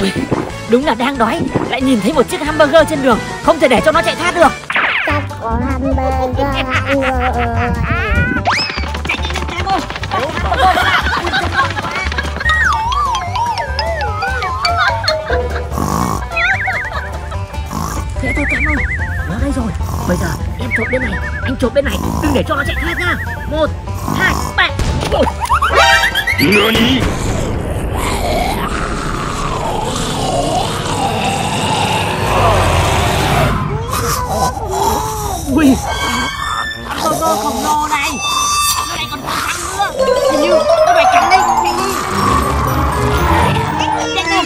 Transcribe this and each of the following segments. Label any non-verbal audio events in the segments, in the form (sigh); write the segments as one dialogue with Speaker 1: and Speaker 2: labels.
Speaker 1: Ui, Đúng là đang đói. Lại nhìn thấy một chiếc hamburger trên đường Không thể để cho nó chạy thoát được.
Speaker 2: Ta có hamburger.
Speaker 1: Thế thôi Cam ơi Nó đây rồi. Bây giờ em chộp bên này Anh chộp bên này Đừng để cho nó chạy thoát nha Một Hai Ba Ôi,
Speaker 3: 何
Speaker 1: Ui Hamburger khổng lồ này. Nó lại còn răng nữa. Hình như nó phải cắn đây Cắn đi Nhanh lên.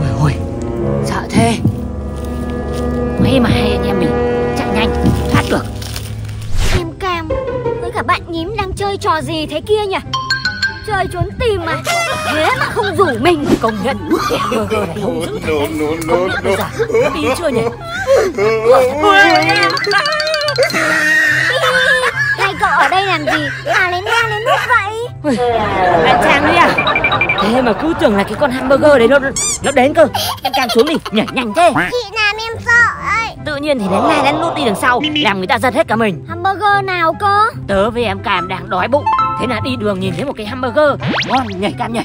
Speaker 1: Ôi ôi. Sợ thế. May mà hai anh em mình chạy nhanh thoát được.
Speaker 2: Em Cam với cả bạn nhím đang chơi trò gì thế kia nhỉ? Chơi trốn tìm mà. Thế mà không rủ mình
Speaker 1: Công nhận. Cái hamburger này hung dữ thật đấy Không biết bây giờ nó đi chưa nhỉ
Speaker 2: Hai cậu ở đây làm gì? Mà lên ga lên nút vậy?
Speaker 1: Bạn Trang đấy à. Thế mà cứ tưởng là cái con hamburger đấy nó nó đến cơ. Em Trang xuống đi nhảy nhanh thế.
Speaker 2: Chị làm em sợ ấy.
Speaker 1: Tự nhiên thì lén la lén lút đi đằng sau Làm người ta giật hết cả mình.
Speaker 2: Hamburger nào cơ?
Speaker 1: Tớ với em Cam đang đói bụng Thế là đi đường nhìn thấy một cái hamburger. Ngon nhảy Cam nhảy.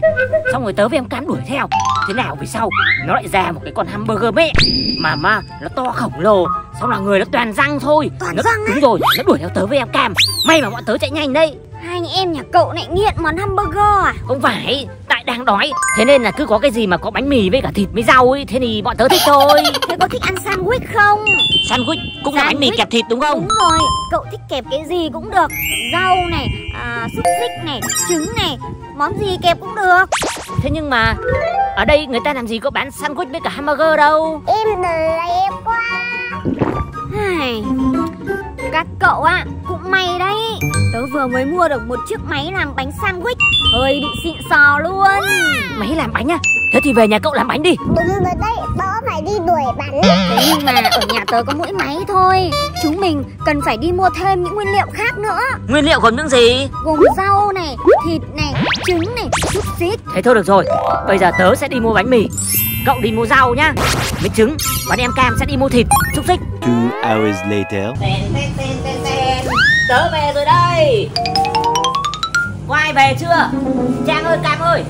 Speaker 1: Xong rồi tớ với em Cam đuổi theo. Thế nào về sau Nó lại ra một cái con hamburger mẹ. Mà mà nó to khổng lồ. Xong là người nó toàn răng thôi.
Speaker 2: Toàn
Speaker 1: nó,
Speaker 2: răng?
Speaker 1: Đúng rồi Nó đuổi theo tớ với em Cam. May mà bọn tớ chạy nhanh đây
Speaker 2: Hai anh em nhà cậu lại nghiện món hamburger à?
Speaker 1: Không phải Tại đang đói Thế nên là cứ có cái gì mà có bánh mì với cả thịt với rau ấy Thế thì bọn tớ thích (laughs) thôi
Speaker 2: Thế có thích ăn sandwich không?
Speaker 1: Sandwich cũng là bánh mì
Speaker 2: Sandwich.
Speaker 1: kẹp thịt đúng không?
Speaker 2: Đúng rồi, cậu thích kẹp cái gì cũng được Rau này, à, xúc xích này, trứng này Món gì kẹp cũng được
Speaker 1: Thế nhưng mà Ở đây người ta làm gì có bán sandwich với cả hamburger đâu
Speaker 2: Em qua Ai, Các cậu ạ, cũng may đấy Tớ vừa mới mua được một chiếc máy làm bánh sandwich. Hơi bị xịn sò luôn.
Speaker 1: Máy làm bánh á Thế thì về nhà cậu làm bánh đi.
Speaker 2: Đúng rồi đấy, tớ phải đi đuổi bánh Thế nhưng mà ở nhà tớ có mỗi máy thôi. Chúng mình cần phải đi mua thêm những nguyên liệu khác nữa.
Speaker 1: Nguyên liệu còn những gì?
Speaker 2: Gồm rau này, thịt này, trứng này, xúc xích
Speaker 1: Thế thôi được rồi. Bây giờ tớ sẽ đi mua bánh mì. Cậu đi mua rau nhá. Với trứng. Còn em Cam sẽ đi mua thịt. Xúc xích.
Speaker 4: Two hours later.
Speaker 1: Tớ về rồi đây. Có ai về chưa? Trang ơi Cam ơi.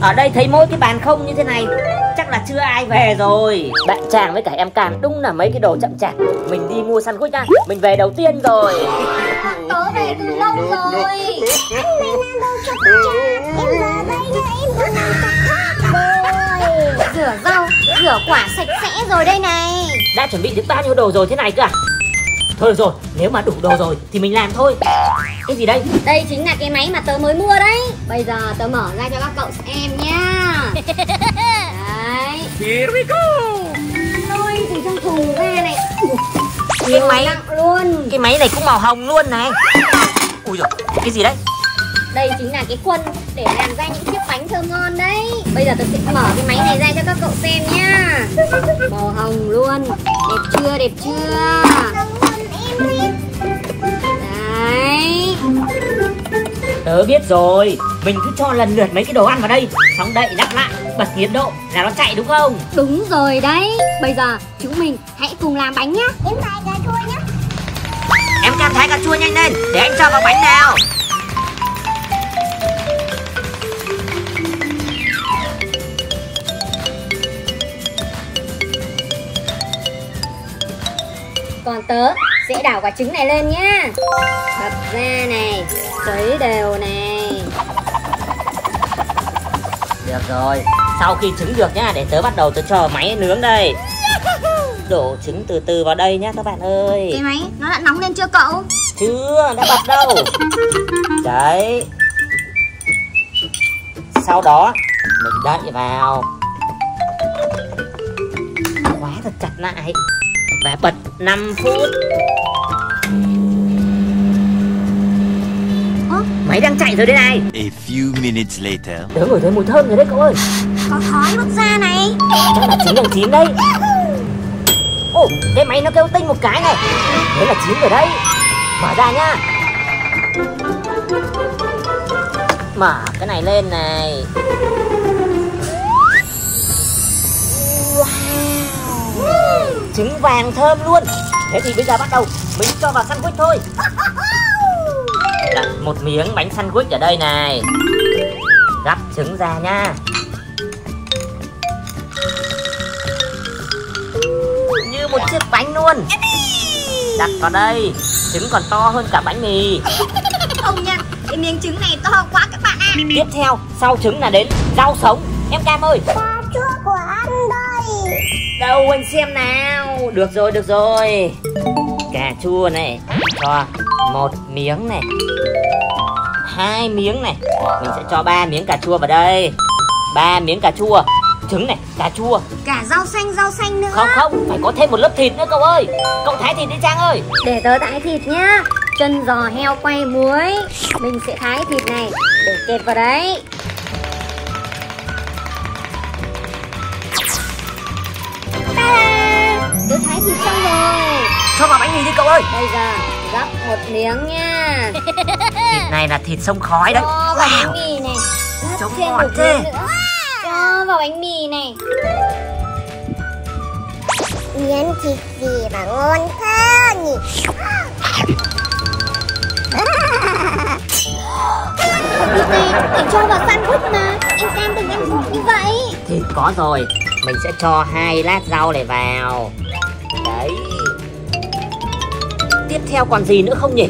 Speaker 1: Ở đây thấy mỗi cái bàn không như thế này Chắc là chưa ai về rồi. Bạn Trang với cả em Cam đúng là mấy cái đồ chậm chạp. Mình đi mua sandwich nha Mình về đầu tiên rồi.
Speaker 2: Tớ về từ lâu rồi. Anh này làm đâu cho cha Em vào đây nha, em có làm thật rồi. Rửa rau, rửa quả sạch sẽ rồi đây này.
Speaker 1: Đã chuẩn bị được bao nhiêu đồ rồi thế này cơ à Thôi được rồi Nếu mà đủ đồ rồi thì mình làm thôi. Cái gì đây?
Speaker 2: Đây chính là cái máy mà tớ mới mua đấy. Bây giờ tớ mở ra cho các cậu xem nhá (laughs) Đấy.
Speaker 3: Here we go.
Speaker 2: Lôi từ trong thùng ra này.
Speaker 1: Cái máy
Speaker 2: luôn.
Speaker 1: Cái máy này cũng màu hồng luôn này. Ui giời Cái gì đấy?
Speaker 2: Đây chính là cái khuôn để làm ra những chiếc bánh thơm ngon đấy. Bây giờ tớ sẽ mở cái máy này ra cho các cậu xem nhá Màu hồng luôn. Đẹp chưa, đẹp chưa Đấy.
Speaker 1: Tớ biết rồi. Mình cứ cho lần lượt mấy cái đồ ăn vào đây. Xong đậy đắp lại. Bật nhiệt độ là nó chạy đúng không?
Speaker 2: Đúng rồi đấy. Bây giờ chúng mình hãy cùng làm bánh nhá. Em phải cà chua nhá.
Speaker 1: Em cam thái cà chua nhanh lên. Để anh cho vào bánh nào.
Speaker 2: Còn tớ sẽ đảo quả trứng này lên nhá. Đập ra này Sấy đều này.
Speaker 1: Được rồi Sau khi trứng được nhá Để tớ bắt đầu tớ chờ máy nướng đây. (laughs) Đổ trứng từ từ vào đây nhá các bạn ơi.
Speaker 2: Cái máy nó đã nóng lên chưa cậu?
Speaker 1: Chưa đã bật đâu. Đấy. Sau đó Mình đậy vào. Khóa thật chặt lại. Và bật 5 phút Máy đang chạy rồi đây này.
Speaker 4: A few minutes later.
Speaker 1: Tớ ngửi thấy mùi thơm rồi đấy cậu ơi.
Speaker 2: Có khói bốc ra này.
Speaker 1: Chắc là trứng đang chín đấy. Ồ, cái máy nó kêu tinh một cái này. Thế là chín rồi đấy. Mở ra nhá. Mở cái này lên này. Wow Trứng vàng thơm luôn. Thế thì bây giờ bắt đầu Mình cho vào sandwich thôi Đặt một miếng bánh sandwich ở đây này. Gắp trứng ra nha. Như một chiếc bánh luôn. Đặt vào đây. Trứng còn to hơn cả bánh mì.
Speaker 2: Công nhận Cái miếng trứng này to quá các bạn ạ.
Speaker 1: Tiếp theo sau trứng là đến rau sống. Em Cam ơi.
Speaker 2: Cà chua của anh đây.
Speaker 1: Đâu anh xem nào. Được rồi được rồi. Cà chua này. Cho một miếng này. Hai miếng này. Mình sẽ cho ba miếng cà chua vào đây. Ba miếng cà chua. Trứng này, cà chua.
Speaker 2: Cả rau xanh rau xanh nữa.
Speaker 1: Không không, phải có thêm một lớp thịt nữa cậu ơi. Cậu thái thịt đi Trang ơi.
Speaker 2: Để tớ thái thịt nhá. Chân giò heo quay muối. Mình sẽ thái thịt này Để kẹp vào đấy. Ta-da! Tớ thái thịt xong rồi.
Speaker 1: Cho vào bánh mì đi cậu ơi.
Speaker 2: Bây giờ gắp một miếng nha. (laughs)
Speaker 1: Thịt này là thịt sông khói đấy.
Speaker 2: Cho vào bánh mì này.
Speaker 1: Trông
Speaker 2: một
Speaker 1: thế.
Speaker 2: Cho vào bánh mì này.
Speaker 5: Miếng thịt gì mà ngon thế nhỉ?
Speaker 2: Thịt này để cho vào sandwich mà. Em Cam đừng ăn vội như vậy.
Speaker 1: Thịt có rồi. Mình sẽ cho hai lát rau này vào Tiếp theo còn gì nữa không nhỉ?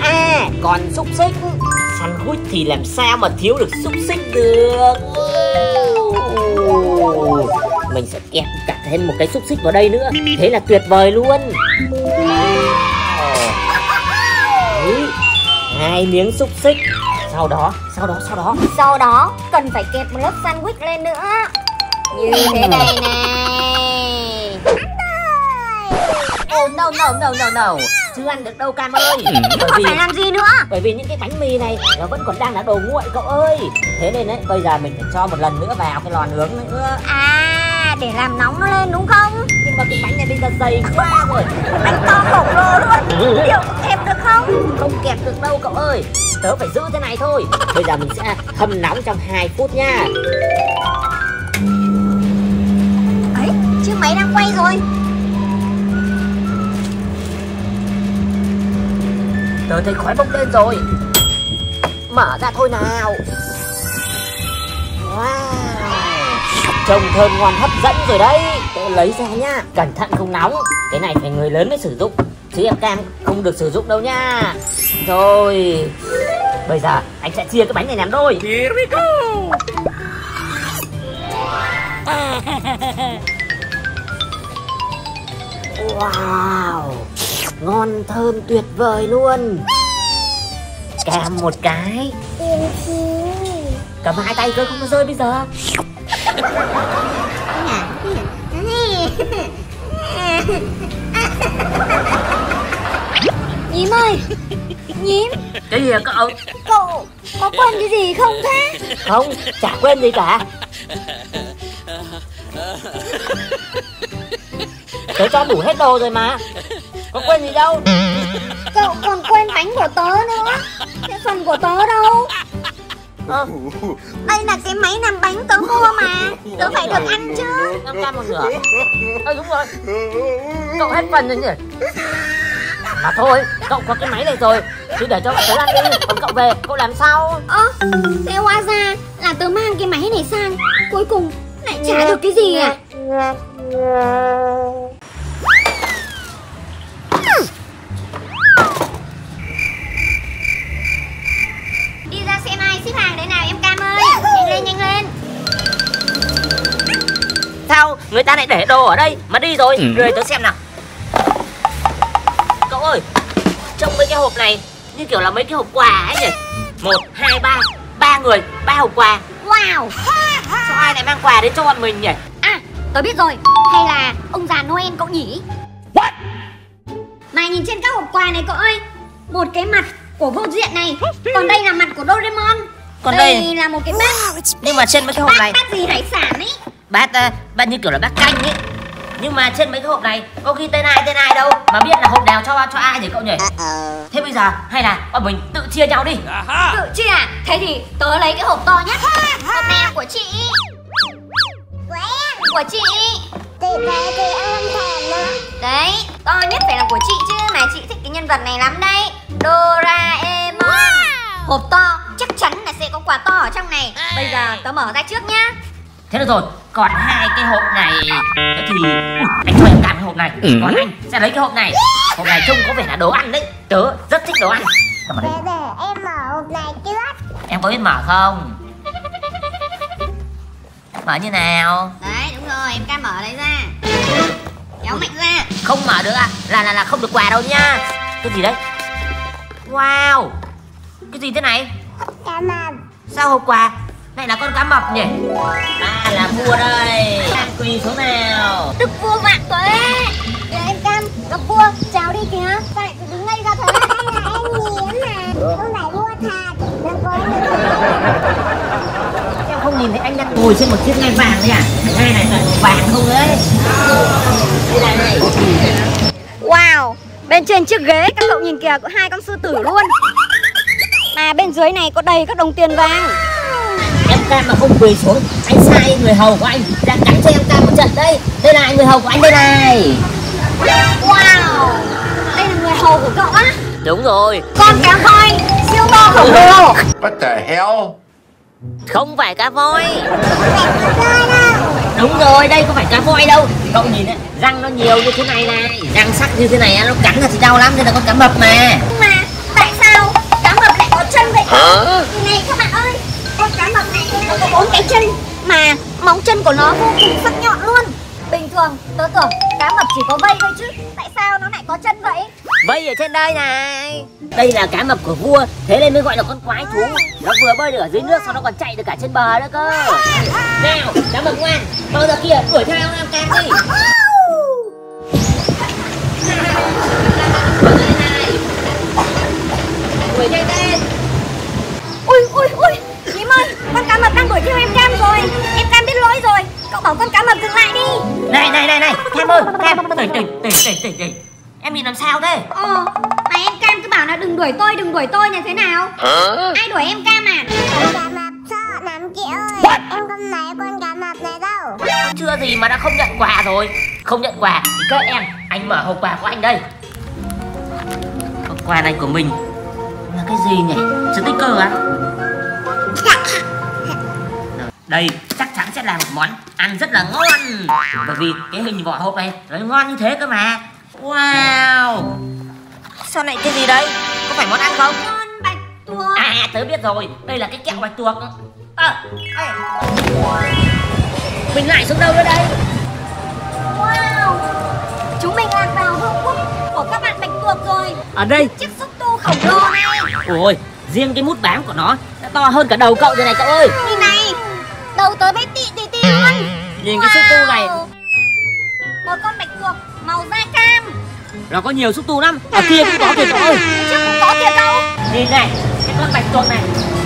Speaker 1: À còn xúc xích. Sandwich thì làm sao mà thiếu được xúc xích được? Mình sẽ kẹp cả thêm một cái xúc xích vào đây nữa. Thế là tuyệt vời luôn. Đấy, hai miếng xúc xích. Sau đó, sau đó, sau đó.
Speaker 2: Sau đó cần phải kẹp một lớp sandwich lên nữa. Như thế này này
Speaker 1: Oh no no no no no. Chưa ăn được đâu Cam ơi. Bởi
Speaker 2: Còn
Speaker 1: vì,
Speaker 2: phải làm gì nữa?
Speaker 1: bởi vì những cái bánh mì này Nó vẫn còn đang là đồ nguội cậu ơi. Thế nên đấy bây giờ mình phải cho một lần nữa vào cái lò nướng nữa.
Speaker 2: À để làm nóng nó lên đúng không?
Speaker 1: Nhưng mà cái bánh này bây giờ dày quá rồi.
Speaker 2: Bánh to khổng lồ luôn. Liệu có kẹp được không?
Speaker 1: Không kẹp được đâu cậu ơi. Tớ phải giữ thế này thôi. Bây giờ mình sẽ hâm nóng trong 2 phút nha.
Speaker 2: Ấy chiếc máy đang quay rồi
Speaker 1: Tớ thấy khói bốc lên rồi. Mở ra thôi nào. Wow. Trông thơm ngon hấp dẫn rồi đấy. Tớ lấy ra nhá Cẩn thận không nóng. Cái này phải người lớn mới sử dụng. Chứ em Cam không được sử dụng đâu nha. Rồi. Bây giờ anh sẽ chia cái bánh này làm đôi.
Speaker 3: Here we go! (laughs)
Speaker 1: Wow Ngon thơm tuyệt vời luôn. Cam một cái. Cầm hai tay cơ không nó rơi bây giờ.
Speaker 2: Nhím ơi Nhím.
Speaker 1: Cái gì hả cậu?
Speaker 2: Cậu có quên cái gì không thế?
Speaker 1: Không chả quên gì cả. Tớ cho đủ hết đồ rồi mà Có quên gì đâu. (laughs)
Speaker 2: Cậu còn quên bánh của tớ nữa. Cái phần của tớ đâu?
Speaker 1: Ờ,
Speaker 2: Đây là cái máy làm bánh tớ mua mà. Tớ phải được ăn chứ.
Speaker 1: Năm trăm một nửa. Ờ đúng rồi. Cậu hết phần rồi nhỉ? Mà thôi cậu có cái máy này rồi. Thì để cho tớ ăn đi. Còn cậu về cậu làm sao?
Speaker 2: Ơ Thế hóa ra là tớ mang cái máy này sang. Cuối cùng lại chả được cái gì à xếp hàng đấy nào em Cam ơi? Nhanh lên nhanh lên.
Speaker 1: Sao? Người ta lại để đồ ở đây Mà đi rồi. Rồi tớ xem nào. Cậu ơi Trong mấy cái hộp này Như kiểu là mấy cái hộp quà ấy nhỉ? Một, hai, ba Ba người, ba hộp quà.
Speaker 2: Wow.
Speaker 1: Sao ai lại mang quà đến cho bọn mình nhỉ?
Speaker 2: À tớ biết rồi. Hay là ông già Noel cậu nhỉ?
Speaker 1: What?
Speaker 2: Mà nhìn trên các hộp quà này cậu ơi Một cái mặt của vô diện này Còn đây là mặt của Doraemon
Speaker 1: Còn
Speaker 2: đây,
Speaker 1: đây-
Speaker 2: là một cái bát.
Speaker 1: Nhưng mà trên mấy cái hộp
Speaker 2: Bát,
Speaker 1: này
Speaker 2: bát gì hải sản ấy?
Speaker 1: Bát, uh, bát như kiểu là bát canh ấy. Nhưng mà trên mấy cái hộp này có ghi tên ai tên ai đâu mà biết là hộp nào cho cho ai nhỉ cậu nhỉ? Thế bây giờ hay là bọn mình tự chia nhau đi.
Speaker 2: Tự chia à? Thế thì tớ lấy cái hộp to nhất Hộp này của chị.
Speaker 5: Của em.
Speaker 2: Của chị.
Speaker 5: Chị về thì em không thèm nữa
Speaker 2: Đấy, to nhất phải là của chị chứ Mà chị thích cái nhân vật này lắm đấy. Doraemon Hộp to, chắc chắn là sẽ có quà to ở trong này. Bây giờ tớ mở ra trước nhá.
Speaker 1: Thế được rồi còn hai cái hộp này thế thì ui, anh cho em cảm cái hộp này. Còn anh sẽ lấy cái hộp này. Hộp này trông có vẻ là đồ ăn đấy. Tớ rất thích đồ ăn.
Speaker 5: Để để em mở hộp này trước.
Speaker 1: Em có biết mở không? Mở như nào?
Speaker 2: Đấy, đúng rồi, em ca mở đây ra. Kéo mạnh ra.
Speaker 1: Không mở được à? Là là là không được quà đâu nha. Cái gì đấy? Wow cái gì thế này?
Speaker 5: Cảm ơn
Speaker 1: sao hộp quà? Này là con cá mập nhỉ? À là vua đây. Quỳ số nào.
Speaker 2: Đức vua vạn tuế
Speaker 5: Để em cam Gặp vua Chào đi kìa. Sao lại cứ đứng ngây ra thế? Là (laughs) em nhím mà Không phải vua thật. Đừng có
Speaker 1: em không nhìn thấy anh đang ngồi trên một chiếc ngai vàng đấy à? Ngai này toàn vàng không đấy đây này này.
Speaker 2: Wow, bên trên chiếc ghế các cậu nhìn kìa có hai con sư tử luôn Mà bên dưới này có đầy các đồng tiền vàng.
Speaker 1: Em cam mà không quỳ xuống anh sai người hầu của anh ra cắn cho em cam một trận đây. Đây là người hầu của anh đây này?
Speaker 2: Wow, đây là người hầu của cậu á.
Speaker 1: Đúng rồi.
Speaker 2: Con cá voi, siêu to khổng lồ.
Speaker 3: What the hell?
Speaker 1: không phải cá voi. Đúng rồi đây không phải cá voi đâu. Cậu nhìn đấy răng nó nhiều như thế này này răng sắc như thế này nó cắn là thì đau lắm nên là con cá mập mà.
Speaker 2: Mà tại sao cá mập lại có chân vậy này các bạn ơi, con cá mập này nó có bốn cái chân Mà móng chân của nó vô cùng sắc nhọn luôn. Bình thường tớ tưởng cá mập chỉ có vây thôi chứ Tại sao nó lại có chân vậy?
Speaker 1: Vây ở trên đây này. Đây là cá mập của vua Thế nên mới gọi là con quái thú. Nó vừa bơi được ở dưới nước Sau nó còn chạy được cả trên bờ nữa cơ. Nào cá mập ngoan Bao giờ kia đuổi theo em cam đi. Đuổi nhanh lên.
Speaker 2: Ui ui ui. Nhím ơi Con cá mập đang đuổi theo em Cam rồi. Em Cam biết lỗi rồi. Cậu bảo con cá mập dừng lại đi.
Speaker 1: Này này này này. Cam ơi Cam. Tỉnh tỉnh tỉnh tỉnh tỉnh tỉnh. Em bị làm sao thế?
Speaker 2: Ờ Mà em Cam cứ bảo là đừng đuổi tôi đừng đuổi tôi là thế nào? Ai đuổi em Cam à?
Speaker 5: Con cá mập sợ lắm chị ơi. Em không lấy con cá mập này đâu.
Speaker 1: Chưa gì mà đã không nhận quà rồi. Không nhận quà thì các em Anh mở hộp quà của anh đây. Hộp quà này của mình Là cái gì nhỉ? Sticker á Đây chắc chắn sẽ là một món ăn rất là ngon. Bởi vì cái hình vỏ hộp này Nó ngon như thế cơ mà. Wow! Sao lại cái gì đây? Có phải món ăn không?
Speaker 2: Con bạch tuộc.
Speaker 1: À tớ biết rồi. Đây là cái kẹo bạch tuộc. À, Mình lại xuống đâu nữa đây?
Speaker 2: Wow! Chúng mình lạc vào vương quốc của các bạn bạch tuộc rồi.
Speaker 1: Ở đây.
Speaker 2: Chiếc khổng lồ này.
Speaker 1: Ôi, riêng cái mút bám của nó đã to hơn cả đầu cậu rồi này cậu ơi.
Speaker 2: Nhìn này Đầu tới bé tị tị tị luôn.
Speaker 1: Nhìn cái xúc tu này.
Speaker 2: Một con bạch tuộc màu da cam.
Speaker 1: Nó có nhiều xúc tu lắm. Ở kia cũng có kìa cậu ơi.
Speaker 2: Trước cũng có kìa cậu.
Speaker 1: Nhìn này, cái con bạch tuộc này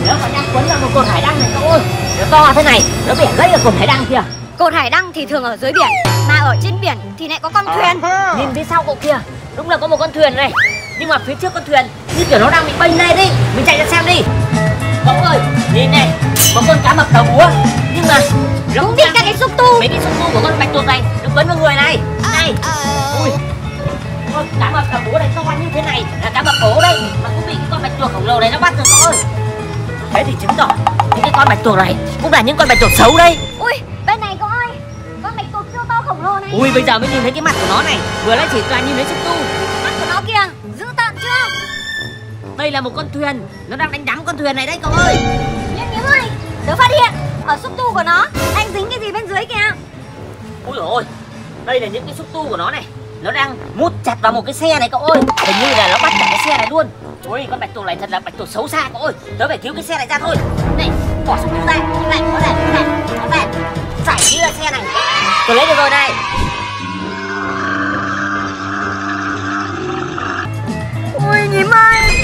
Speaker 1: Nó còn đang quấn vào một cột hải đăng này cậu ơi. Nó to thế này, nó bẻ gãy ở cột hải đăng kìa.
Speaker 2: Cột hải đăng thì thường ở dưới biển Mà ở trên biển thì lại có con thuyền.
Speaker 1: Nhìn phía sau cậu kia Đúng là có một con thuyền này. Nhưng mà phía trước con thuyền Như kiểu nó đang bị bênh lên đi Mình chạy ra xem đi. Cậu ơi, nhìn này Một con cá mập đầu búa Nhưng mà nó
Speaker 2: Cũng bị các cái xúc tu.
Speaker 1: Mấy cái xúc tu của con bạch tuộc này nó quấn vào người này. Này. ui. Con cá mập đầu búa này to như thế này là cá mập ố đây. Mà cũng bị cái con bạch tuộc khổng lồ này nó bắt rồi cậu ơi thế thì chứng tỏ những cái con bạch tuộc này cũng là những con bạch tuộc xấu đây.
Speaker 2: Ui, bên này có ơi Con bạch tuộc siêu to khổng lồ này.
Speaker 1: Ui bây giờ mới nhìn thấy cái mặt của nó này. Vừa nãy chỉ toàn nhìn thấy xúc tu.
Speaker 2: Mắt của nó kìa, dữ tợn chưa
Speaker 1: đây là một con thuyền. Nó đang đánh đắm con thuyền này đấy cậu ơi.
Speaker 2: Nhưng nhím ơi, tớ phát hiện Ở xúc tu của nó đang dính cái gì bên dưới kìa.
Speaker 1: Ui ôi đây là những cái xúc tu của nó này. Nó đang mút chặt vào một cái xe này cậu ơi. Hình như là nó bắt cả cái xe này luôn. Ui con bạch tuộc này thật là bạch tuộc xấu xa cậu ơi. Tớ phải cứu cái xe này ra thôi. Này bỏ xúc tu ra. Như này có này có này có này. Giải đi ra xe này. Tôi lấy được rồi này
Speaker 2: Ui nhím ơi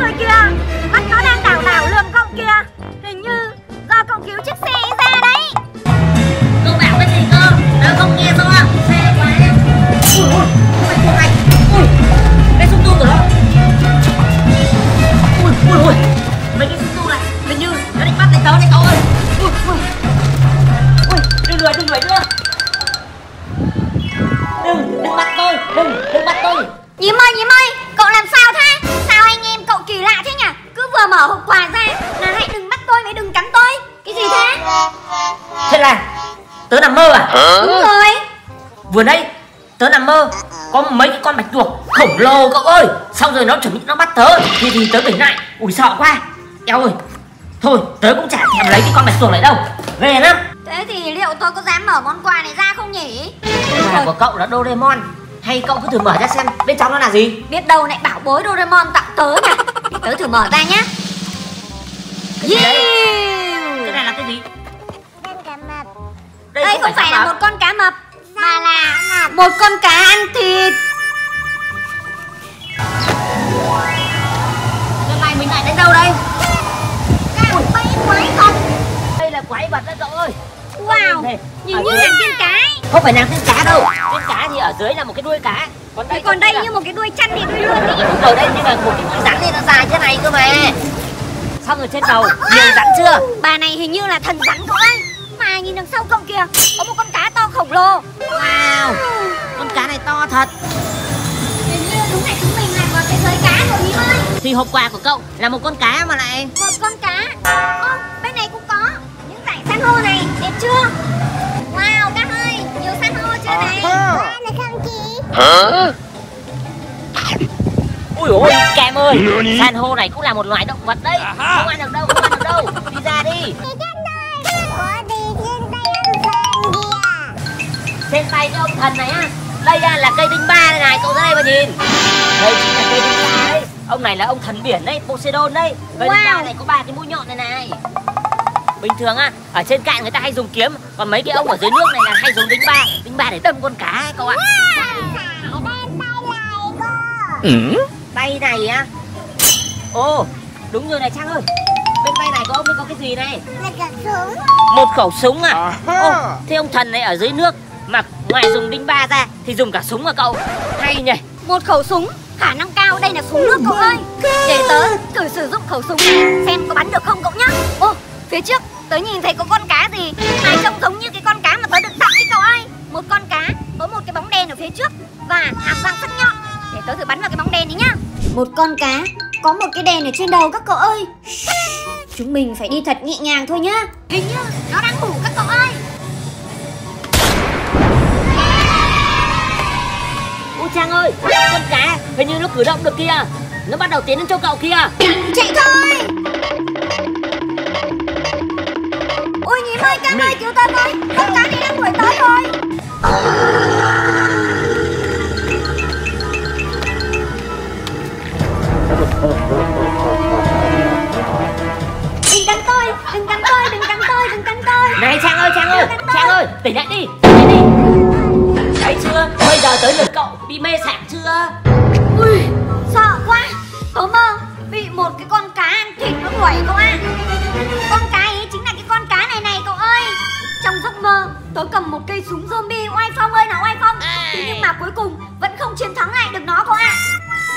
Speaker 2: người kia. Mắt nó đang đảo đảo lườm cậu kia. Hình như do cậu cứu chiếc xe ra đấy.
Speaker 1: Cậu bảo cái gì cơ? Tao không nghe đâu à Xe quá nhá Ui ui ui của Ui Cái xung tu của nó. Ui ui ui. Mấy cái xung tu này Hình như nó định bắt lấy tớ đấy cậu ơi. Ui ui. Ui đừng đuổi đừng đuổi nữa. Đừng đừng bắt tôi. Đừng đừng bắt tôi.
Speaker 2: Nhím ơi nhím ơi Cậu làm sao thế? Sao anh em cậu kỳ lạ thế nhỉ? Cứ vừa mở hộp quà ra là hãy đừng bắt tôi, hãy đừng cắn tôi. Cái gì thế?
Speaker 1: thế là tớ nằm mơ à?
Speaker 2: Đúng rồi.
Speaker 1: Vừa nãy tớ nằm mơ có mấy cái con bạch tuộc khổng lồ cậu ơi. Xong rồi nó chuẩn bị nó bắt tớ thì thì tớ tỉnh lại. Ui sợ quá. Eo ơi. Thôi tớ cũng chả thèm lấy cái con bạch tuộc lại đâu. Ghê lắm.
Speaker 2: Thế thì liệu tôi có dám mở món quà này ra không nhỉ?
Speaker 1: quà của cậu là Doraemon hay cậu cứ thử mở ra xem bên trong nó là gì?
Speaker 2: Biết đâu lại bảo bối Doraemon tặng tớ nhỉ? Để tớ thử mở ra nhá.
Speaker 1: Cái gì đấy?
Speaker 2: Yeah.
Speaker 1: cái này là cái gì?
Speaker 5: Mập.
Speaker 2: Đây không phải là
Speaker 1: sao
Speaker 2: một con cá mập Mà là
Speaker 5: là
Speaker 2: một con cá ăn thịt.
Speaker 1: Cái này mình lại đến đâu đây?
Speaker 2: Bay quái thật
Speaker 1: đây là quái vật đấy cậu ơi Đây,
Speaker 2: Nhìn
Speaker 1: ở
Speaker 2: như
Speaker 1: dưới-
Speaker 2: là tiên cá
Speaker 1: không phải nàng tiên cá đâu. Tiên cá thì ở dưới là một cái đuôi cá. Còn đây
Speaker 2: Còn đây
Speaker 1: là-
Speaker 2: như một cái đuôi chăn thì đuôi luôn ý.
Speaker 1: Đúng rồi đây như là một cái đuôi rắn nên nó dài thế này cơ mà. Xong rồi trên đầu nhiều rắn chưa?
Speaker 2: Bà này hình như là thần rắn ơi. Mà nhìn đằng sau cậu kìa Có một con cá to khổng lồ.
Speaker 1: Wow Con cá này to thật.
Speaker 2: Hình như đúng là chúng mình là vào thế giới cá rồi Nhím ơi.
Speaker 1: Thì hộp quà của cậu là một con cá mà lại.
Speaker 2: Một con cá. Ô, bên này cũng san hô này, đẹp chưa? Wow, các ơi, nhiều san hô chưa này?
Speaker 5: Có được không chị?
Speaker 1: Ui ôi kèm ơi? San hô này cũng là một loài động vật đấy. Không ăn được đâu, không ăn được đâu. Đi ra đi.
Speaker 5: Trên tay
Speaker 1: cái ông thần này á Đây à, là cây đinh ba đây này, cậu ra đây mà nhìn. Đây chính là cây đinh ba đấy. Ông này là ông thần biển đấy, Poseidon đấy. Cây đinh ba
Speaker 2: Wow.
Speaker 1: này có ba cái mũi nhọn này này Bình thường á, ở trên cạn người ta hay dùng kiếm. Còn mấy cái ông ở dưới nước này là hay dùng đinh ba. Đinh ba để đâm con cá ấy, cậu ạ.
Speaker 5: Đem tay
Speaker 1: này á. Ồ, đúng rồi này Trang ơi. Bên tay này của ông ấy có cái gì này
Speaker 5: Là cả súng.
Speaker 1: Một khẩu súng à? Ồ, thế ông thần này ở dưới nước Mà ngoài dùng đinh ba ra thì dùng cả súng à cậu? Hay nhỉ?
Speaker 2: Một khẩu súng Khả năng cao đây là súng nước cậu ơi. Để tớ thử sử dụng khẩu súng này Xem có bắn được không cậu nhá. Ô, phía trước tớ nhìn thấy có con cá gì. Mà trông giống như cái con cá mà tớ được tặng ấy cậu ơi. Một con cá với một cái bóng đen ở phía trước Và hàm răng sắc nhọn. Để tớ thử bắn vào cái bóng đen đấy nhá. Một con cá Có một cái đèn ở trên đầu các cậu ơi. Chúng mình phải đi thật nhẹ nhàng thôi nhá. Hình như nó đang ngủ các cậu ơi.
Speaker 1: Ôi Trang ơi Con cá hình như nó cử động được kìa. Nó bắt đầu tiến đến chỗ cậu kìa.
Speaker 2: Chạy thôi
Speaker 1: tỉnh lại đi tỉnh lại đi. Thấy chưa? Bây giờ tới lượt cậu bị mê sảng chưa?
Speaker 2: Ui Sợ quá. Tớ mơ Bị một cái con cá ăn thịt nó đuổi cậu ạ. Con cá ấy chính là cái con cá này này cậu ơi. Trong giấc mơ Tớ cầm một cây súng zombie oai phong ơi nào oai phong. Thế nhưng mà cuối cùng Vẫn không chiến thắng lại được nó cậu ạ.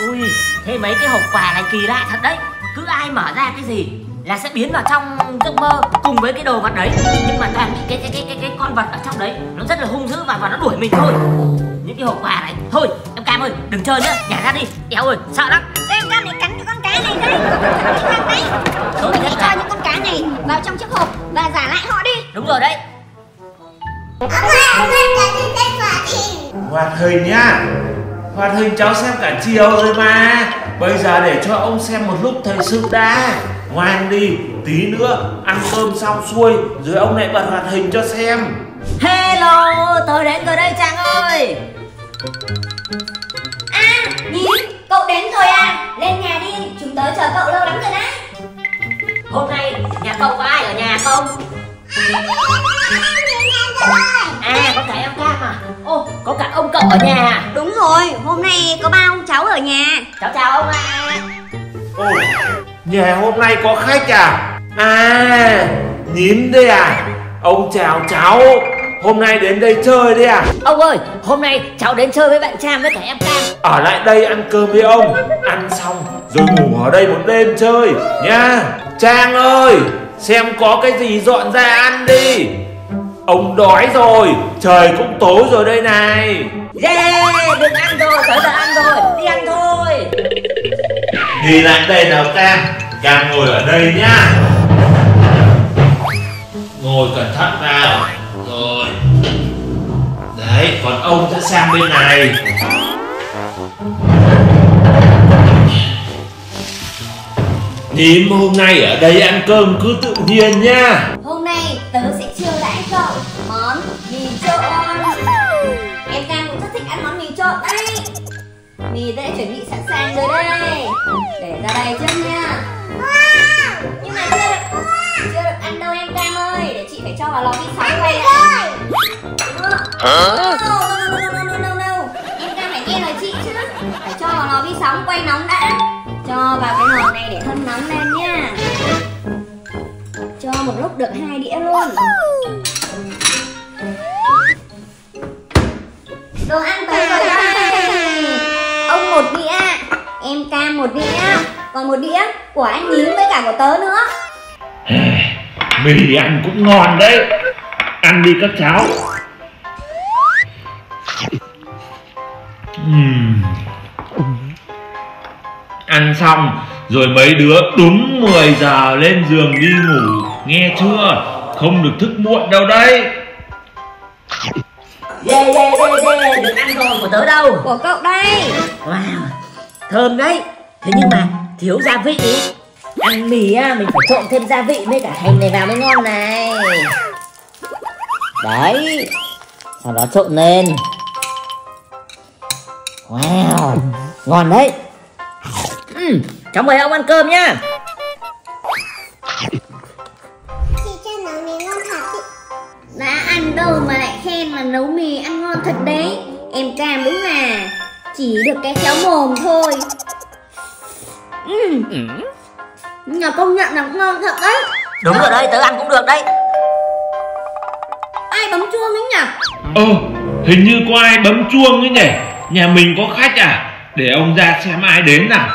Speaker 1: Ui thế mấy cái hộp quà này kỳ lạ thật đấy. Cứ ai mở ra cái gì là sẽ biến vào trong giấc mơ cùng với cái đồ vật đấy. Nhưng mà toàn bị cái cái cái cái cái con vật ở trong đấy nó rất là hung dữ và và nó đuổi mình thôi. Những cái hộp quà này. Thôi em cam ơi đừng chơi nữa nhả ra đi. Éo ơi sợ lắm.
Speaker 2: Xem con này cắn cái con cá này đấy. Đấy hãy
Speaker 1: là-
Speaker 2: cho những con cá này vào trong chiếc hộp Và giả lại họ đi.
Speaker 1: Đúng rồi đấy.
Speaker 5: Hoạt hình
Speaker 6: nhá. Hoạt hình cháu xem cả chiều rồi mà. Bây giờ để cho ông xem một lúc thời sự đã Ngoan đi Tí nữa ăn cơm xong xuôi Rồi ông lại bật hoạt hình cho xem.
Speaker 1: Hello tôi đến rồi đây trang ơi.
Speaker 2: À, Nhím, cậu đến rồi à. Lên nhà đi, chúng tớ chờ cậu lâu lắm rồi đấy.
Speaker 1: Hôm nay nhà cậu có ai ở nhà không? À có cả em cam à. Ô có cả ông cậu ở nhà à?
Speaker 2: Đúng rồi, hôm nay có ba ông cháu ở nhà.
Speaker 1: Cháu chào ông ạ.
Speaker 6: Ôi, nhà hôm nay có khách à? À Nhím đây à? Ông chào cháu. Hôm nay đến đây chơi đấy à?
Speaker 1: Ông ơi hôm nay cháu đến chơi với bạn trang với cả em cam
Speaker 6: Ở lại đây ăn cơm với ông. Ăn xong rồi ngủ ở đây một đêm chơi Nha. Trang ơi xem có cái gì dọn ra ăn đi. Ông đói rồi trời cũng tối rồi đây này.
Speaker 1: Yeah, đừng ăn rồi, tới giờ ăn rồi, đi ăn thôi
Speaker 6: đi lại đây nào cam cam ngồi ở đây nhá. Ngồi cẩn thận vào rồi. Đấy, còn ông sẽ sang bên này. Tím hôm nay ở đây ăn cơm cứ tự nhiên nha
Speaker 2: cho vào lò vi sóng quay lại Đúng không? No, no, no, no, no. Em Cam phải nghe lời chị chứ. Phải cho vào lò vi sóng quay nóng đã. Cho vào cái lò này để hâm nóng lên nha. Cho một lúc được hai đĩa luôn. Đồ ăn tới rồi đây. Ông một đĩa em cam một đĩa. Còn một đĩa của anh nhím với cả của tớ nữa
Speaker 6: Mì ăn cũng ngon đấy. Ăn đi các cháu. Ừm. Ăn xong rồi mấy đứa đúng 10 giờ lên giường đi ngủ. Nghe chưa? Không được thức muộn đâu đấy.
Speaker 1: Yeah, yeah, yeah, yeah, đừng ăn rồi của tớ đâu.
Speaker 2: Của cậu đây.
Speaker 1: Wow, thơm đấy. Thế nhưng mà thiếu gia vị. ý. Ăn mì á, mình phải trộn thêm gia vị với cả hành này vào mới ngon này. Đấy Sau đó trộn lên. Wow, ngon đấy. Ừm, cháu mời ông ăn cơm nhá.
Speaker 5: Chị cho nấu mì ngon thật chị.
Speaker 2: Đã ăn đâu mà lại khen là nấu mì ăn ngon thật đấy. Em cam đúng à chỉ được cái khéo mồm thôi. Ừm. Nhà công nhận là cũng ngon thật đấy.
Speaker 1: Đúng rồi đấy, tớ ăn cũng được đấy.
Speaker 2: Ai bấm chuông đấy nhỉ?
Speaker 6: Ơ hình như có ai bấm chuông ấy nhỉ? Nhà mình có khách à? Để ông ra xem ai đến nào.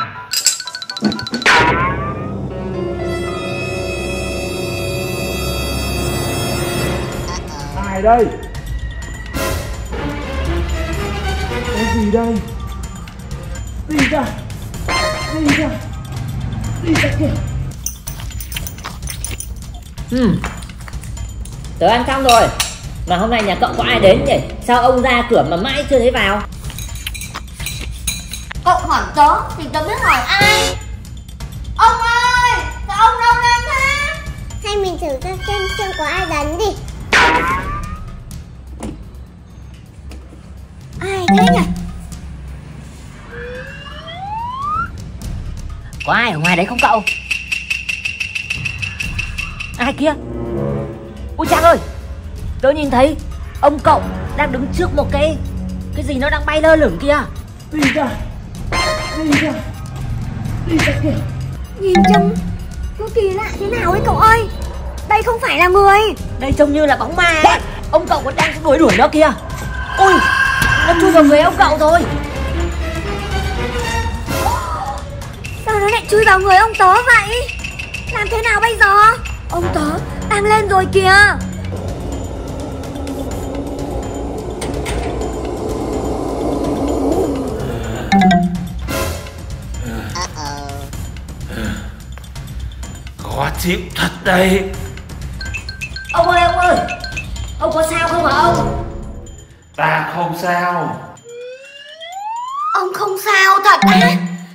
Speaker 6: Ai đây? Cái gì đây? Đi ra. Đi ra
Speaker 1: Ừm. Tớ ăn xong rồi. Mà hôm nay nhà cậu có ai đến nhỉ? Sao ông ra cửa mà mãi chưa thấy vào?
Speaker 2: Cậu hỏi tớ thì tớ biết hỏi ai? Ông ơi Sao ông đâu lên thế?
Speaker 5: Hay mình thử ra xem xem có ai đánh đi.
Speaker 2: Ai thế nhỉ
Speaker 1: Có ai ở ngoài đấy không cậu? Ai kia? Ui Trang ơi! Tớ nhìn thấy Ông cậu đang đứng trước một cái Cái gì nó đang bay lơ lửng kia.
Speaker 6: Đi ra. Đi ra. Đi ra kìa.
Speaker 2: Nhìn trông Nó kỳ lạ thế nào ấy cậu ơi? Đây không phải là người.
Speaker 1: Đây trông như là bóng ma. Ông cậu còn đang đuổi đuổi nó kìa Ui Nó chui vào người ông cậu rồi
Speaker 2: Sao nó lại chui vào người ông tớ vậy? Làm thế nào bây giờ? Ông tớ đang lên rồi kìa.
Speaker 6: Khó chịu thật đây.
Speaker 1: Ông ơi ông ơi. Ông có sao không hả ông?
Speaker 6: Ta không sao.
Speaker 2: Ông không sao thật. Á